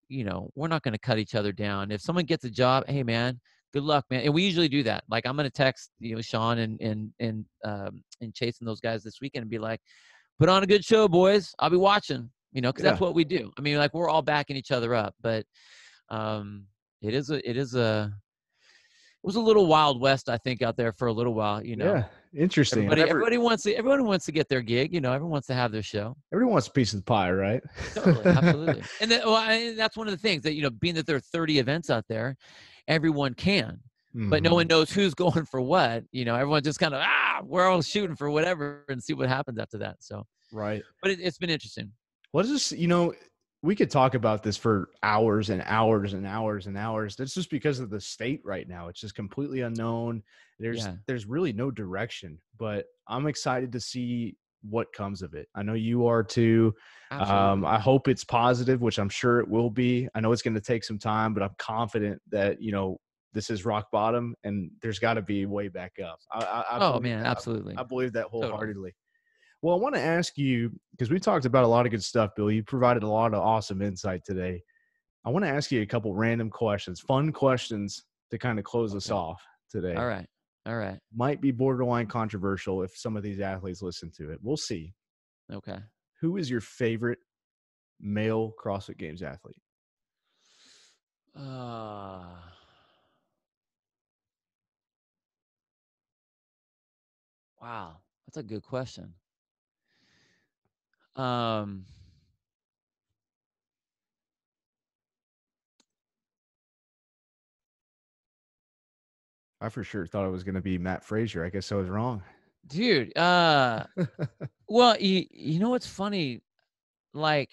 you know we're not going to cut each other down. If someone gets a job, hey man, good luck, man. And we usually do that. Like I'm going to text you know Sean and and and um, and chasing those guys this weekend and be like, put on a good show, boys. I'll be watching. You know, because that's what we do. I mean, like we're all backing each other up, but um, it is a it is a it was a little wild west, I think, out there for a little while. You know, yeah. Interesting. everybody, Every- everybody wants to everyone wants to get their gig. You know, everyone wants to have their show. everyone wants a piece of the pie, right? Totally, absolutely. And well, I, that's one of the things that you know, being that there are 30 events out there, everyone can, but no Mhm. one knows who's going for what. You know, everyone just kind of ah, we're all shooting for whatever and see what happens after that. So, Right. but it, it's been interesting. What is this? You know, we could talk about this for hours and hours and hours and hours. That's just because of the state right now. It's just completely unknown. There's Yeah. there's really no direction. But I'm excited to see what comes of it. I know you are too. Um. I hope it's positive, which I'm sure it will be. I know it's going to take some time, but I'm confident that you know this is rock bottom, and there's got to be way back up. I, I, I oh man, that. Absolutely. I believe that Totally. Well, I want to ask you because we talked about a lot of good stuff, Bill. You provided a lot of awesome insight today. I want to ask you a couple random questions, fun questions to kind of close us off today. All right. All right. Might be borderline controversial if some of these athletes listen to it. We'll see. Okay. Who is your favorite male CrossFit Games athlete? Uh, wow, that's a good question. Um, I for sure thought it was going to be Matt Fraser. I guess I was wrong. dude, uh, well, you, you know what's funny? Like,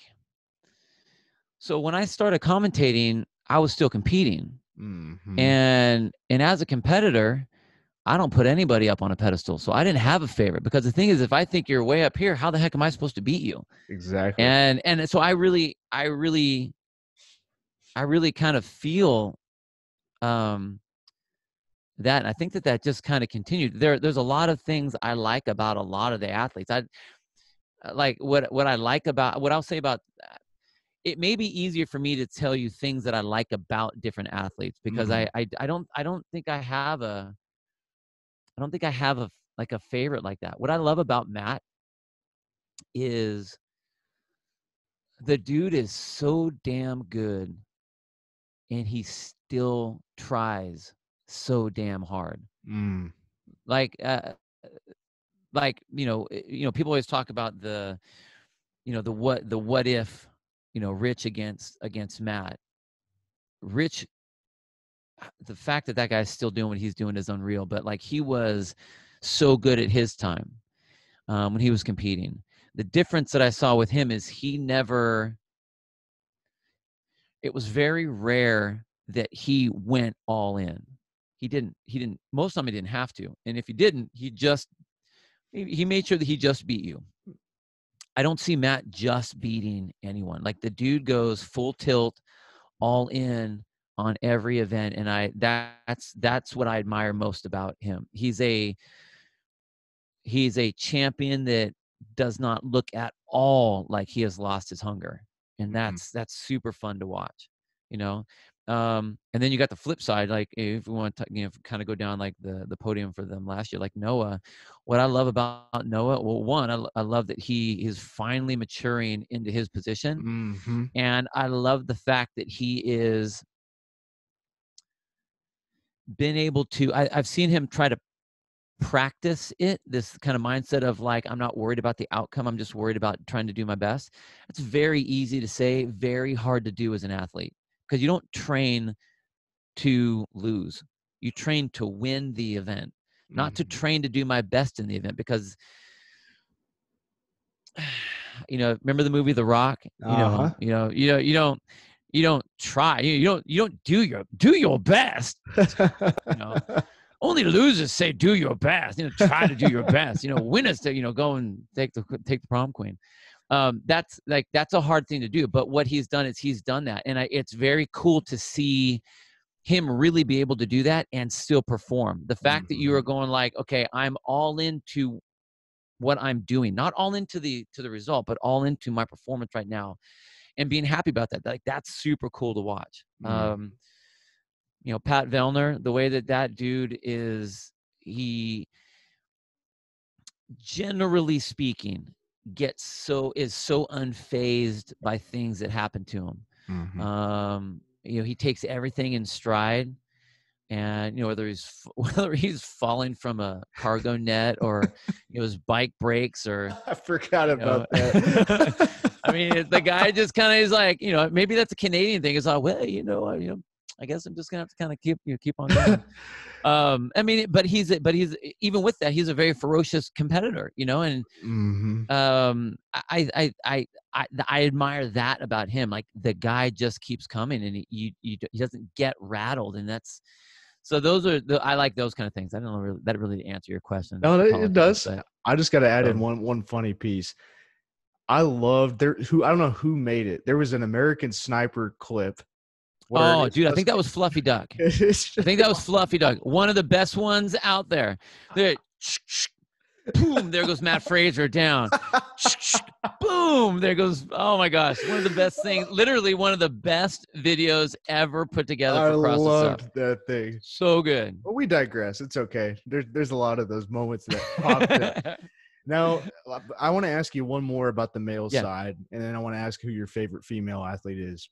so when I started commentating, I was still competing. Mhm. and and as a competitor i don't put anybody up on a pedestal so i didn't have a favorite because the thing is if i think you're way up here how the heck am i supposed to beat you? Exactly. and and so i really i really i really kind of feel um that and i think that that just kind of continued. There there's a lot of things i like about a lot of the athletes. I uh, like what what i like about what i'll say about that it may be easier for me to tell you things that i like about different athletes because I, I i don't i don't think i have a i don't think i have a like a favorite like that. What i love about matt is the dude is so damn good and he still tries so damn hard. Mm. like uh, like you know eh, you know people always talk about the you know the what the what if you know rich against against matt. Rich the fact that that guy's still doing what he's doing is unreal but like he was so good at his time um, when he was competing. The difference that i saw with him is he never it was very rare that he went all in. He didn't he didn't most of the time he didn't have to and if he didn't he just he made sure that he just beat you. I don't see matt just beating anyone. Like the dude goes full tilt all in on every event and i that's that's what i admire most about him he's a he's a champion that does not look at all like he has lost his hunger and Mhm. that's that's super fun to watch you know um and then you got the flip side like if we want to you know kind of go down like the the podium for them last year like noah what i love about noah well one I love that he is finally maturing into his position Mhm. and i love the fact that he is been able to I, i've seen him try to practice it this kind of mindset of like i'm not worried about the outcome i'm just worried about trying to do my best it's very easy to say very hard to do as an athlete because you don't train to lose you train to win the event not to Mhm. train to do my best in the event because you know remember the movie the rock you know Uh-huh. you know you know you don't you don't try you, you don't you don't do your do your best you know, only losers say do your best you know try to do your best you know winners to you know go and take the take the prom queen. Um that's like that's a hard thing to do but what he's done is he's done that and I, it's very cool to see him really be able to do that and still perform. The fact that you are going like okay i'm all into what i'm doing not all into the to the result but all into my performance right now and being happy about that like that's super cool to watch Mm. um you know pat vellner the way that that dude is he generally speaking gets so is so unfazed by things that happen to him Mhm. um you know he takes everything in stride and you know whether he's whether he's falling from a cargo net or you know his bike breaks or I forgot know, about that. I mean, the guy just kind of is like, you know, maybe that's a Canadian thing. It's like, well, you know, I, you know, I guess I'm just gonna have to kind of keep you know, keep on going. um, I mean, but he's but he's even with that, he's a very ferocious competitor, you know, and hmm um, I I I I I admire that about him. Like the guy just keeps coming, and he you, you, he doesn't get rattled, and that's. So those are the I like those kind of things. I don't know really, that really answer your question. No, it- does. but- I just got to add in one one funny piece. I loved there who I don't know who made it. There was an American Sniper clip. Oh, dude, I think that was Fluffy Duck. I think that was Fluffy Duck. One of the best ones out there. There, boom, there goes Matt Fraser down. Boom, there goes. Oh my gosh, one of the best things. Literally one of the best videos ever put together I Cross loved that thing. So good. But we digress. It's okay. There's there's a lot of those moments that popped. Now, I want to ask you one more about the male Yeah. side, and then I want to ask who your favorite female athlete is.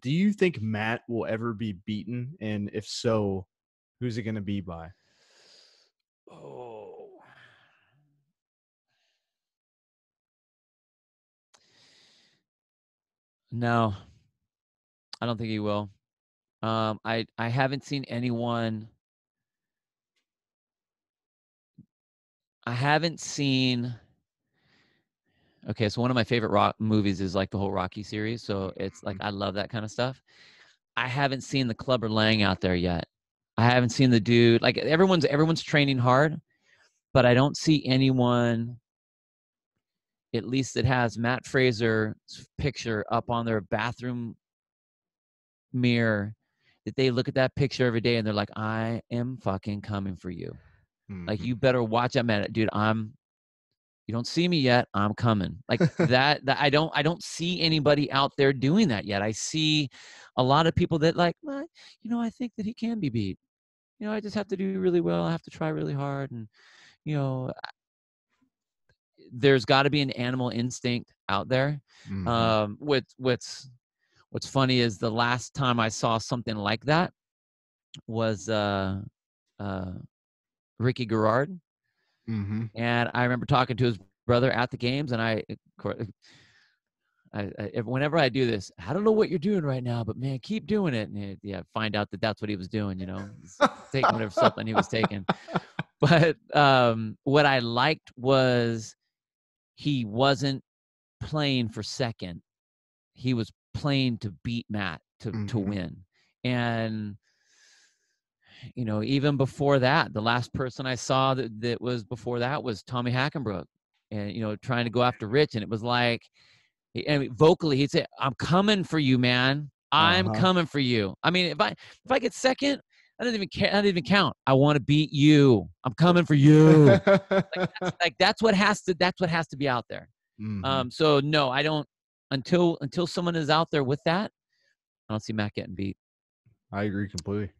Do you think Matt will ever be beaten? And if so, who's it going to be by? oh. No, I don't think he will. Um, I I haven't seen anyone. I haven't seen. Okay, so one of my favorite rock movies is like the whole Rocky series. So it's like I love that kind of stuff. I haven't seen the Clubber Lang out there yet. I haven't seen the dude. Like everyone's everyone's training hard, but I don't see anyone. At least that has Matt Fraser's picture up on their bathroom mirror. That they look at that picture every day and they're like, "I am fucking coming for you." Like Mhm. you better watch out, man, dude. I'm. You don't see me yet. I'm coming. Like that. That I don't. I don't see anybody out there doing that yet. I see a lot of people that like, well, you know, I think that he can be beat. You know, I just have to do really well. I have to try really hard, and you know, there's got to be an animal instinct out there. Mhm. Um, what what's what's funny is the last time I saw something like that was uh, uh, Ricky Garard. Mhm. And I remember talking to his brother at the games, and I, I, I whenever I do this, I don't know what you're doing right now, but man, keep doing it. And yeah, find out that that's what he was doing. You know, taking whatever supplement he was taking. But um, what I liked was he wasn't playing for second; he was playing to beat Matt to to Mhm. win. And you know, even before that, the last person I saw that, that was before that was Tommy Hackenbruck, and you know, trying to go after Rich, and it was like, I mean, vocally, he'd say, "I'm coming for you, man. I'm Uh-huh. coming for you." I mean, if I if I get second, I don't even care. I don't even count. I want to beat you. I'm coming for you. That's- like that's what has to. That's what has to be out there. Mhm. Um. So no, I don't. Until until someone is out there with that, I don't see Matt getting beat. I agree completely.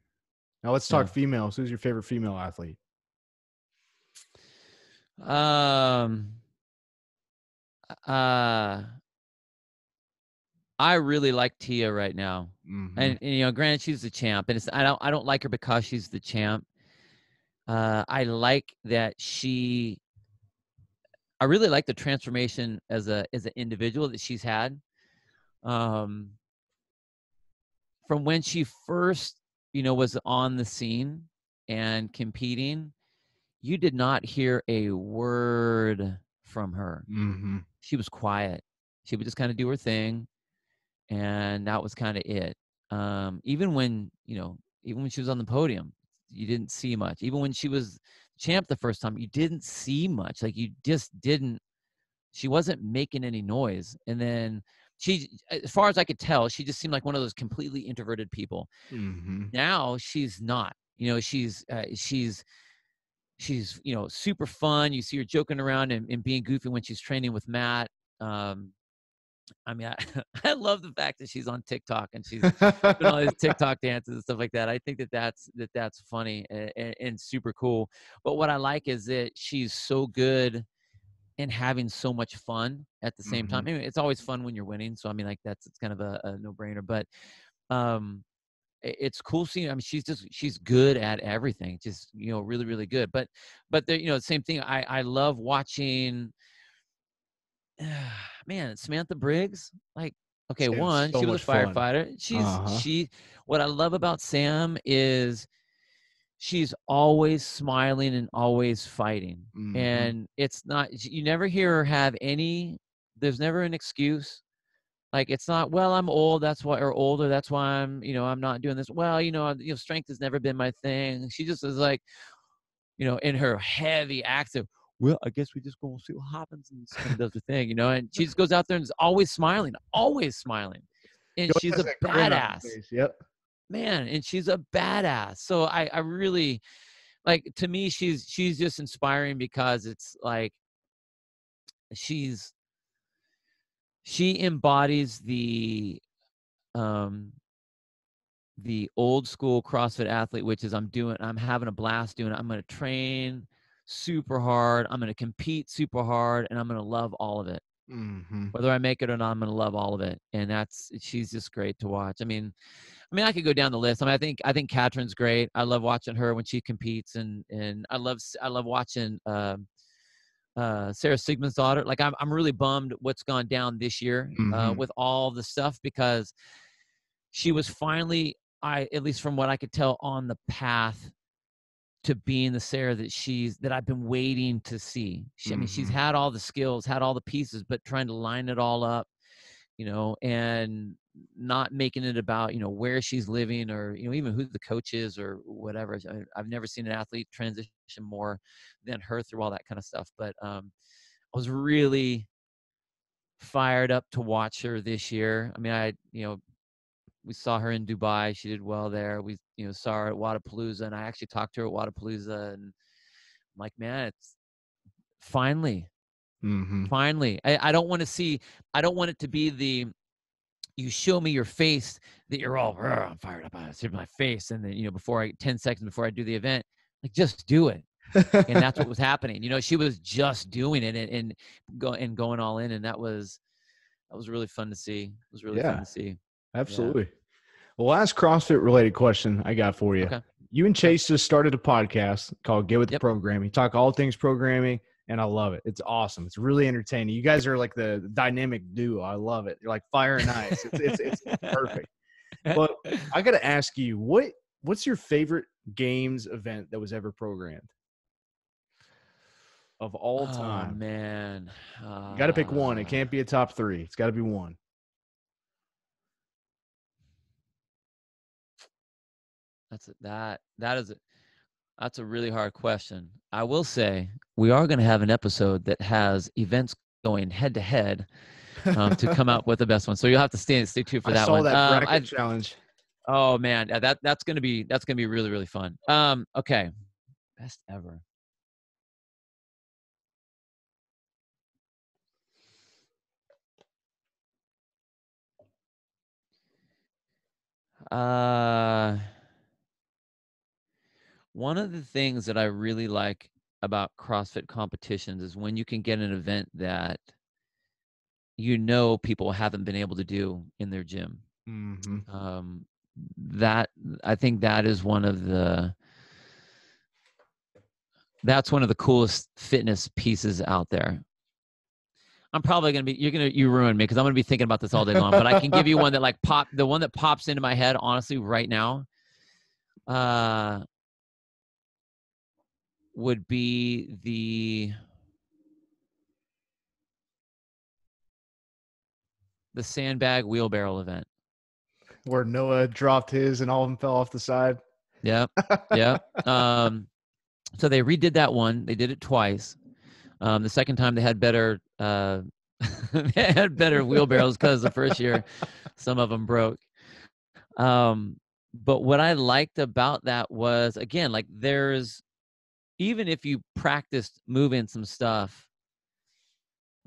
Now let's talk Yeah. females. Who's your favorite female athlete? Um. Uh. I really like Tia right now, Mhm. and, and, you know, granted she's the champ, and it's I don't I don't like her because she's the champ. Uh, I like that she. I really like the transformation as a as an individual that she's had. Um. From when she first, you know, was on the scene and competing, you did not hear a word from her. Mhm. She was quiet. She would just kind of do her thing, and that was kind of it. Um, even when you know, even when she was on the podium, you didn't see much. Even when she was champ the first time, you didn't see much. Like you just didn't. She wasn't making any noise, and then she, as far as I could tell, she just seemed like one of those completely introverted people. Mhm. now she's not you know she's uh, she's she's you know super fun you see her joking around and, and being goofy when she's training with matt um i mean I, I love the fact that she's on tiktok and she's doing all these tiktok dances and stuff like that. I think that that's that that's funny and, and super cool. But what i like is that she's so good and having so much fun at the same time I mean, it's always fun when you're winning so i mean like that's it's kind of a, a no-brainer but um it's cool seeing i mean she's just she's good at everything just you know really really good but but the you know same thing i i love watching man samantha briggs like Okay, one, so she was a fun. firefighter. She's Uh-huh. she. What I love about Sam is she's always smiling and always fighting, Mhm. and it's not. You never hear her have any. There's never an excuse. Like it's not. Well, I'm old. That's why, or older. That's why I'm. You know, I'm not doing this. Well, you know, you know, strength has never been my thing. She just is like, you know, in her heavy active. Well, I guess we just gonna see what happens and does the thing, you know. And she just goes out there and is always smiling, always smiling, and She she's a that grin on her badass Yep. Man and she's a badass so i i really like to me she's she's just inspiring because it's like she's she embodies the um the old school crossfit athlete which is i'm doing i'm having a blast doing it i'm going to train super hard i'm going to compete super hard and i'm going to love all of it hmm whether I make it or not, I'm gonna love all of it. And that's she's just great to watch. I mean, I mean, I could go down the list. I mean, I think I think Katrina's great. I love watching her when she competes, and and I love I love watching um, uh, Sara Sigmundsdottir. Like I'm I'm really bummed what's gone down this year uh, Mhm. with all the stuff because she was finally I at least from what I could tell on the path to being the Sara that she's that I've been waiting to see. She, I mean, she's Mhm. had all the skills, had all the pieces, but trying to line it all up, you know, and not making it about you know where she's living or you know even who the coach is or whatever. I, I've never seen an athlete transition more than her through all that kind of stuff. But um, I was really fired up to watch her this year. I mean, I you know we saw her in Dubai. She did well there. We, you know, saw her at Wodapalooza, and I actually talked to her at Wodapalooza, and I'm like, man, it's finally, hmm finally. I, I don't want to see. I don't want it to be the you show me your face that you're all I'm fired up. I see my face, and then you know before I ten seconds before I do the event, like just do it. And that's what was happening. You know, she was just doing it and, and go and going all in, and that was that was really fun to see. It was really Yeah. fun to see. Absolutely. Well, last CrossFit related question I got for you. Okay. You and Chase just started a podcast called Get With the Yep. Programming. You talk all things programming, and I love it. It's awesome. It's really entertaining. You guys are like the dynamic duo. I love it. You're like fire and ice. It's, it's, it's perfect. But I got to ask you, what what's your favorite games event that was ever programmed of all Oh time? man, You got to pick one. It Uh, can't be a top three. It's got to be one. That's that. That is. A, that's a really hard question. I will say we are going to have an episode that has events going head to head to come out with the best one. So you'll have to stay stay tuned for I that saw one. that Um, bracket I- challenge. oh man, that that's gonna be that's gonna be really really fun. Um, okay, best ever. Uh, one of the things that I really like about CrossFit competitions is when you can get an event that you know people haven't been able to do in their gym. hmm um, that I think that is one of the that's one of the coolest fitness pieces out there. I'm probably gonna be you're gonna you ruin me because I'm gonna be thinking about this all day long. But I can give you one that like pop the one that pops into my head honestly right now. Uh, would be the the sandbag wheelbarrow event. Where Noah dropped his and all of them fell off the side. Yeah, yeah. Um, so they redid that one. They did it twice. Um, the second time they had better uh, they had better wheelbarrows because the first year some of them broke. Um, but what I liked about that was again like there's even if you practiced moving some stuff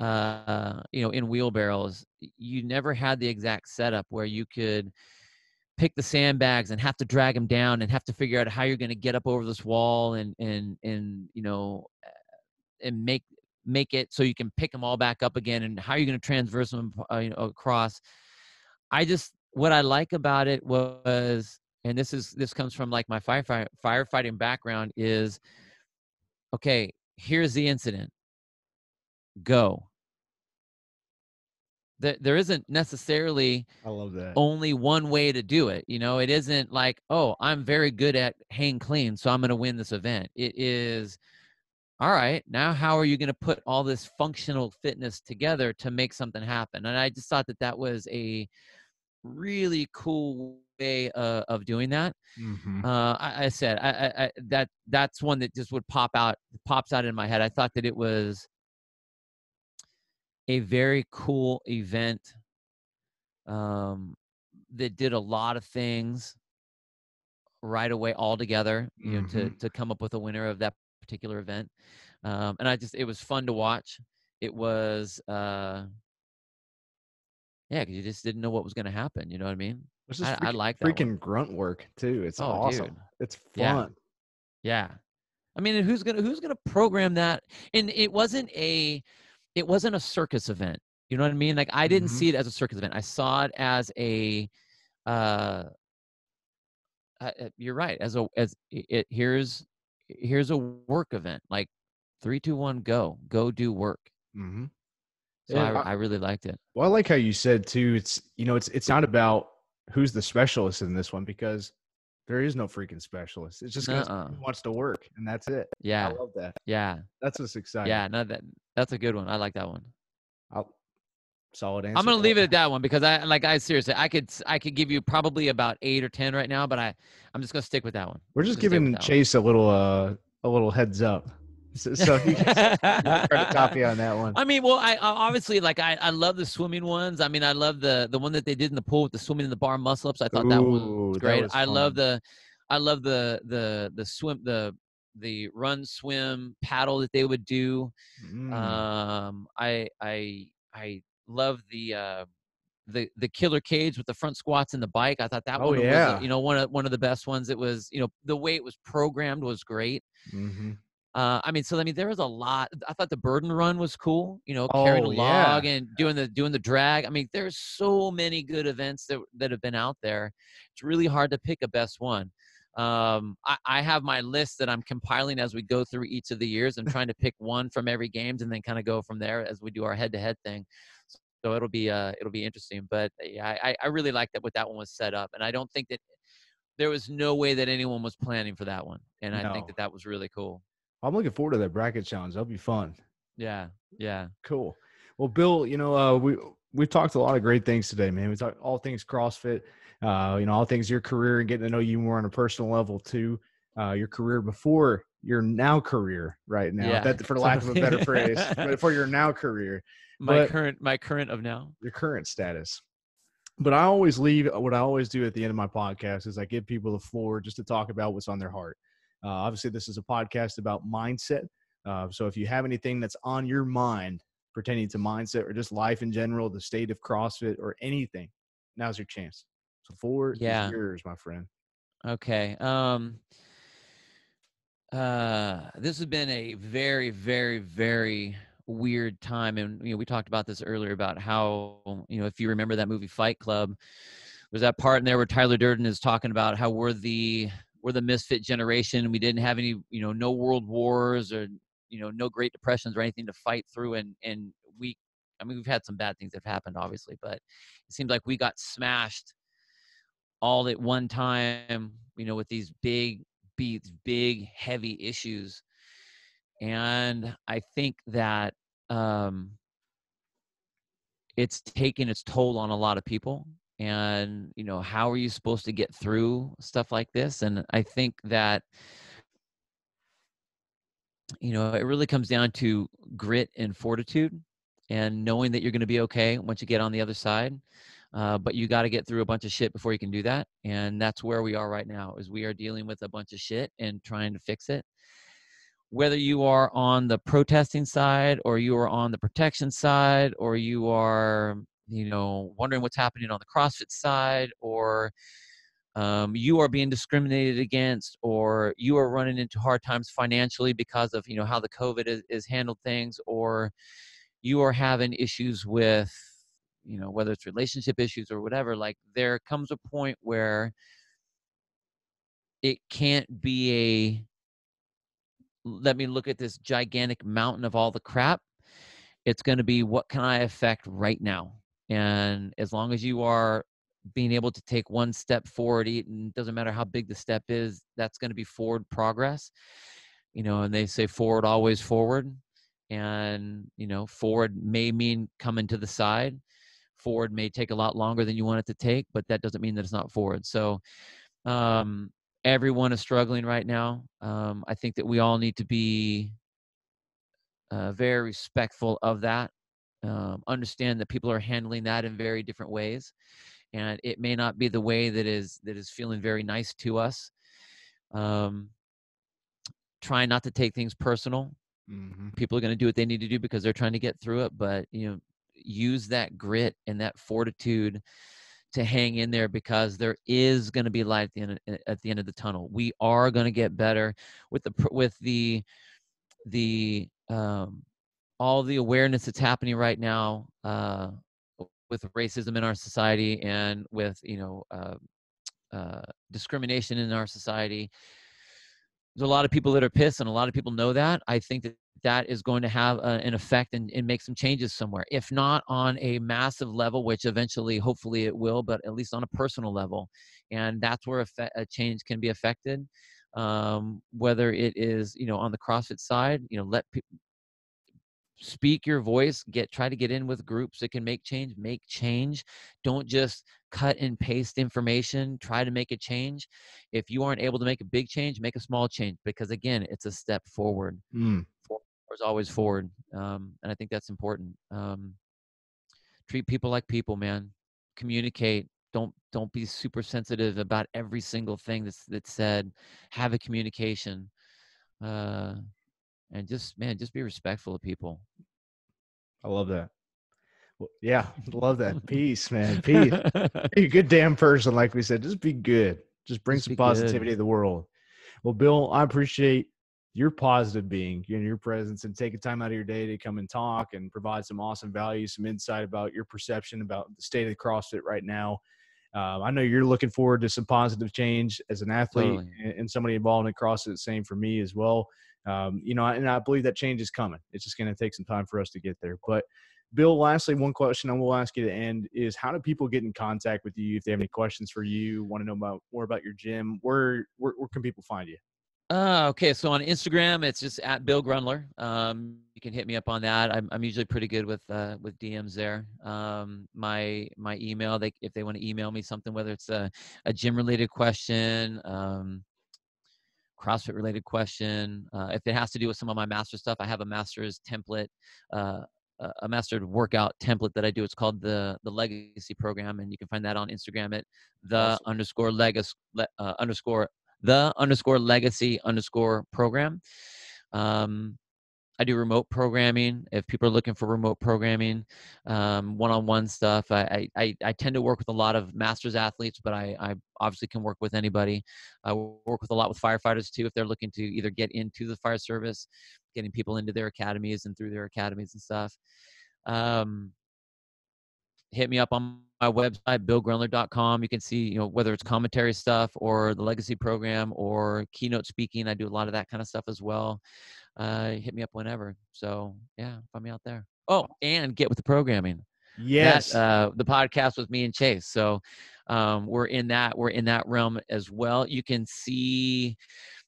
uh you know in wheelbarrows you never had the exact setup where you could pick the sandbags and have to drag them down and have to figure out how you're going to get up over this wall and and and you know and make make it so you can pick them all back up again and how you're going to transverse them uh, you know, across. I just what i like about it was and this is this comes from like my firefighting background is okay here's the incident go there, there isn't necessarily I love that. only one way to do it. You know, it isn't like, oh, I'm very good at hang clean, so I'm going to win this event. It is, all right, now how are you going to put all this functional fitness together to make something happen? And I just thought that that was a really cool way uh, of doing that. Mhm. Uh, I, I said I, I, I, that that's one that just would pop out, pops out in my head. I thought that it was a very cool event um, that did a lot of things right away all together you know to to come up with a winner of that particular event um, and i just it was fun to watch it was uh yeah 'cause you just didn't know what was going to happen you know what i mean Just I- I like one. freaking grunt work too. It's Oh, awesome. dude. It's fun. Yeah. I mean, who's gonna who's gonna program that? And it wasn't a it wasn't a circus event. You know what I mean? Like I didn't Mhm. see it as a circus event. I saw it as a uh, uh uh, you're right. As a as it, it here's here's a work event. Like three, two, one, go. Go do work. Mm-hmm. So Yeah, I, I- I really liked it. Well, I like how you said too. It's you know, it's it's not about who's the specialist in this one because there is no freaking specialist. It's just Nuh-uh. who wants to work, and that's it. Yeah, I love that. Yeah. That's what's exciting. Yeah. No, that that's a good one. I like that one. I'll, solid answer. I'm gonna leave it at that one because I like I seriously I could I could give you probably about eight or ten right now, but I I'm just gonna stick with that one. We're just giving that one. Chase a little uh a little heads up, so, so can try to copy on that one. I mean, well, I, I obviously like I, I love the swimming ones. I mean, I love the the one that they did in the pool with the swimming in the bar muscle ups. I thought that Ooh, was that great. was I love the I love the the the swim the the run swim paddle that they would do. Mm. Um, I I I love the uh, the the killer cage with the front squats and the bike. I thought that Oh, one was yeah. uh, you know one of one of the best ones. It was you know the way it was programmed was great. Mhm. Uh, I mean, so I mean, there was a lot. I thought the burden run was cool. You know, carrying a Oh, yeah. log and doing the doing the drag. I mean, there's so many good events that that have been out there. It's really hard to pick a best one. Um, I, I have my list that I'm compiling as we go through each of the years. I'm trying to pick one from every games and then kind of go from there as we do our head to head thing. So it'll be uh it'll be interesting. But yeah, I I really like that what that one was set up, and I don't think that there was no way that anyone was planning for that one, and I think that that was really cool. I'm looking forward to that bracket challenge. That'll be fun. Yeah, yeah. Cool. Well, Bill, you know, uh, we we've talked a lot of great things today, man. We talked all things CrossFit, uh, you know, all things your career and getting to know you more on a personal level too. Uh, your career before your now career, right now, Yeah, that for lack of a better phrase, but for your now career, My But- current my current of now. your current status. But I always leave what I always do at the end of my podcast is I give people the floor just to talk about what's on their heart. Uh, obviously, this is a podcast about mindset. Uh, so if you have anything that's on your mind pertaining to mindset or just life in general, the state of CrossFit or anything, now's your chance. So floor Yeah. yours, my friend. Okay. Um uh this has been a very very very weird time and you know we talked about this earlier about how you know if you remember that movie Fight Club there's that part in there where Tyler Durden is talking about how we're the we're the misfit generation we didn't have any you know no world wars or you know no great depressions or anything to fight through and and we I mean we've had some bad things that have happened obviously but it seems like we got smashed all at one time, you know, with these big beats, big heavy issues. And I think that um, it's taken its toll on a lot of people. And, you know, how are you supposed to get through stuff like this? And I think that, you know, it really comes down to grit and fortitude and knowing that you're going to be okay once you get on the other side uh, but you got to get through a bunch of shit before you can do that and that's where we are right now is we are dealing with a bunch of shit and trying to fix it whether you are on the protesting side or you are on the protection side or you are you know wondering what's happening on the crossfit side or um, you are being discriminated against or you are running into hard times financially because of you know how the covid is, is handled things or you are having issues with you know whether it's relationship issues or whatever like there comes a point where it can't be a let me look at this gigantic mountain of all the crap. It's going to be what can i affect right now and as long as you are being able to take one step forward it doesn't matter how big the step is that's going to be forward progress you know and they say forward always forward and you know forward may mean coming to the side forward may take a lot longer than you want it to take but that doesn't mean that it's not forward. So um, everyone is struggling right now um, i think that we all need to be uh, very respectful of that um, understand that people are handling that in very different ways and it may not be the way that is that is feeling very nice to us um, try not to take things personal mm-hmm. people are going to do what they need to do because they're trying to get through it but you know use that grit and that fortitude to hang in there because there is going to be light at the end of, at the end of the tunnel we are going to get better with the with the the um, all the awareness that's happening right now uh, with racism in our society and with you know uh, uh, discrimination in our society there's a lot of people that are pissed and a lot of people know that. I think that that is going to have a, an effect and, and make some changes somewhere. If not on a massive level which eventually hopefully it will but at least on a personal level and that's where a, a change can be affected um, whether it is you know on the crossfit side you know let people speak your voice get try to get in with groups that can make change make change. Don't just cut and paste information try to make a change. If you aren't able to make a big change make a small change because again it's a step forward. Mm. forward is always forward um, and i think that's important. Um, treat people like people man. Communicate. Don't don't be super sensitive about every single thing that's that's said. Have a communication. Uh, and just man, just be respectful of people. I love that. Well, yeah, love that. Peace, man. Peace. be a good damn person, like we said. Just be good. Just bring just some positivity good. to the world. Well, Bill, I appreciate your positive being and your presence and taking time out of your day to come and talk and provide some awesome value, some insight about your perception about the state of the CrossFit right now. Um, I know you're looking forward to some positive change as an athlete totally. and, and, somebody involved in CrossFit. Same for me as well um, you know, and I believe that change is coming. It's just going to take some time for us to get there. But Bill, lastly, one question I will ask you to end is: How do people get in contact with you if they have any questions for you? Want to know about more about your gym? Where where, where can people find you? Uh, okay, so on Instagram, it's just at Bill Grundler. Um, you can hit me up on that. I'm, I'm usually pretty good with uh, with DMs there. Um, my my email, they if they want to email me something, whether it's a, a gym related question, um, CrossFit related question. Uh, if it has to do with some of my master stuff, I have a master's template, uh, a mastered workout template that I do. It's called the the Legacy Program, and you can find that on Instagram at the awesome. underscore legacy uh, underscore the underscore legacy underscore program. Um, I do remote programming. If people are looking for remote programming, um, one-on-one stuff, I, I, I tend to work with a lot of masters athletes, but I, I obviously can work with anybody. I work with a lot with firefighters too if they're looking to either get into the fire service, getting people into their academies and through their academies and stuff. Um, hit me up on my website billgrundler.com you can see you know whether it's commentary stuff or the legacy program or keynote speaking i do a lot of that kind of stuff as well uh, hit me up whenever. So yeah, find me out there. Oh, and get with the programming. Yes. That, uh, the podcast with me and Chase. So um, we're in that we're in that realm as well. You can see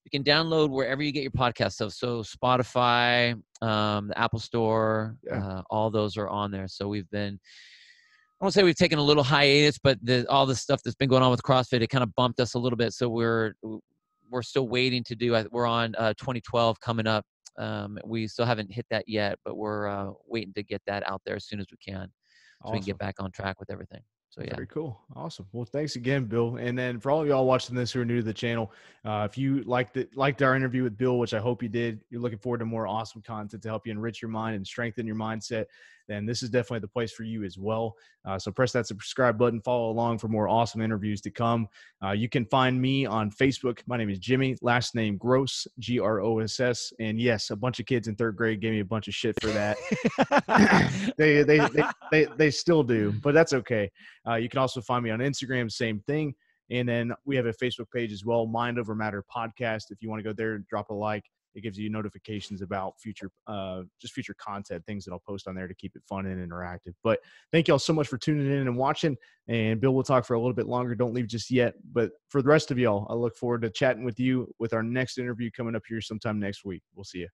you can download wherever you get your podcast stuff. So Spotify, um, the Apple Store, yeah. uh, all those are on there. So we've been I won't say we've taken a little hiatus, but the, all the stuff that's been going on with CrossFit, it kind of bumped us a little bit. So we're we're still waiting to do. We're on uh, 2012 coming up um, we still haven't hit that yet, but we're uh, waiting to get that out there as soon as we can, so awesome. we can get back on track with everything. So yeah, very cool, awesome. Well, thanks again, Bill. And then for all of y'all watching this who are new to the channel, uh, if you liked it, liked our interview with Bill, which I hope you did, you're looking forward to more awesome content to help you enrich your mind and strengthen your mindset then this is definitely the place for you as well. Uh, so press that subscribe button, follow along for more awesome interviews to come. Uh, you can find me on Facebook. My name is Jimmy, last name Gross, G R O S S. And yes, a bunch of kids in third grade gave me a bunch of shit for that. they, they, they, they, they, still do, but that's okay. Uh, you can also find me on Instagram, same thing. And then we have a Facebook page as well, Mind Over Matter Podcast. If you want to go there and drop a like, it gives you notifications about future, uh, just future content, things that I'll post on there to keep it fun and interactive. But thank y'all so much for tuning in and watching. And Bill will talk for a little bit longer. Don't leave just yet. But for the rest of y'all, I look forward to chatting with you with our next interview coming up here sometime next week. We'll see you.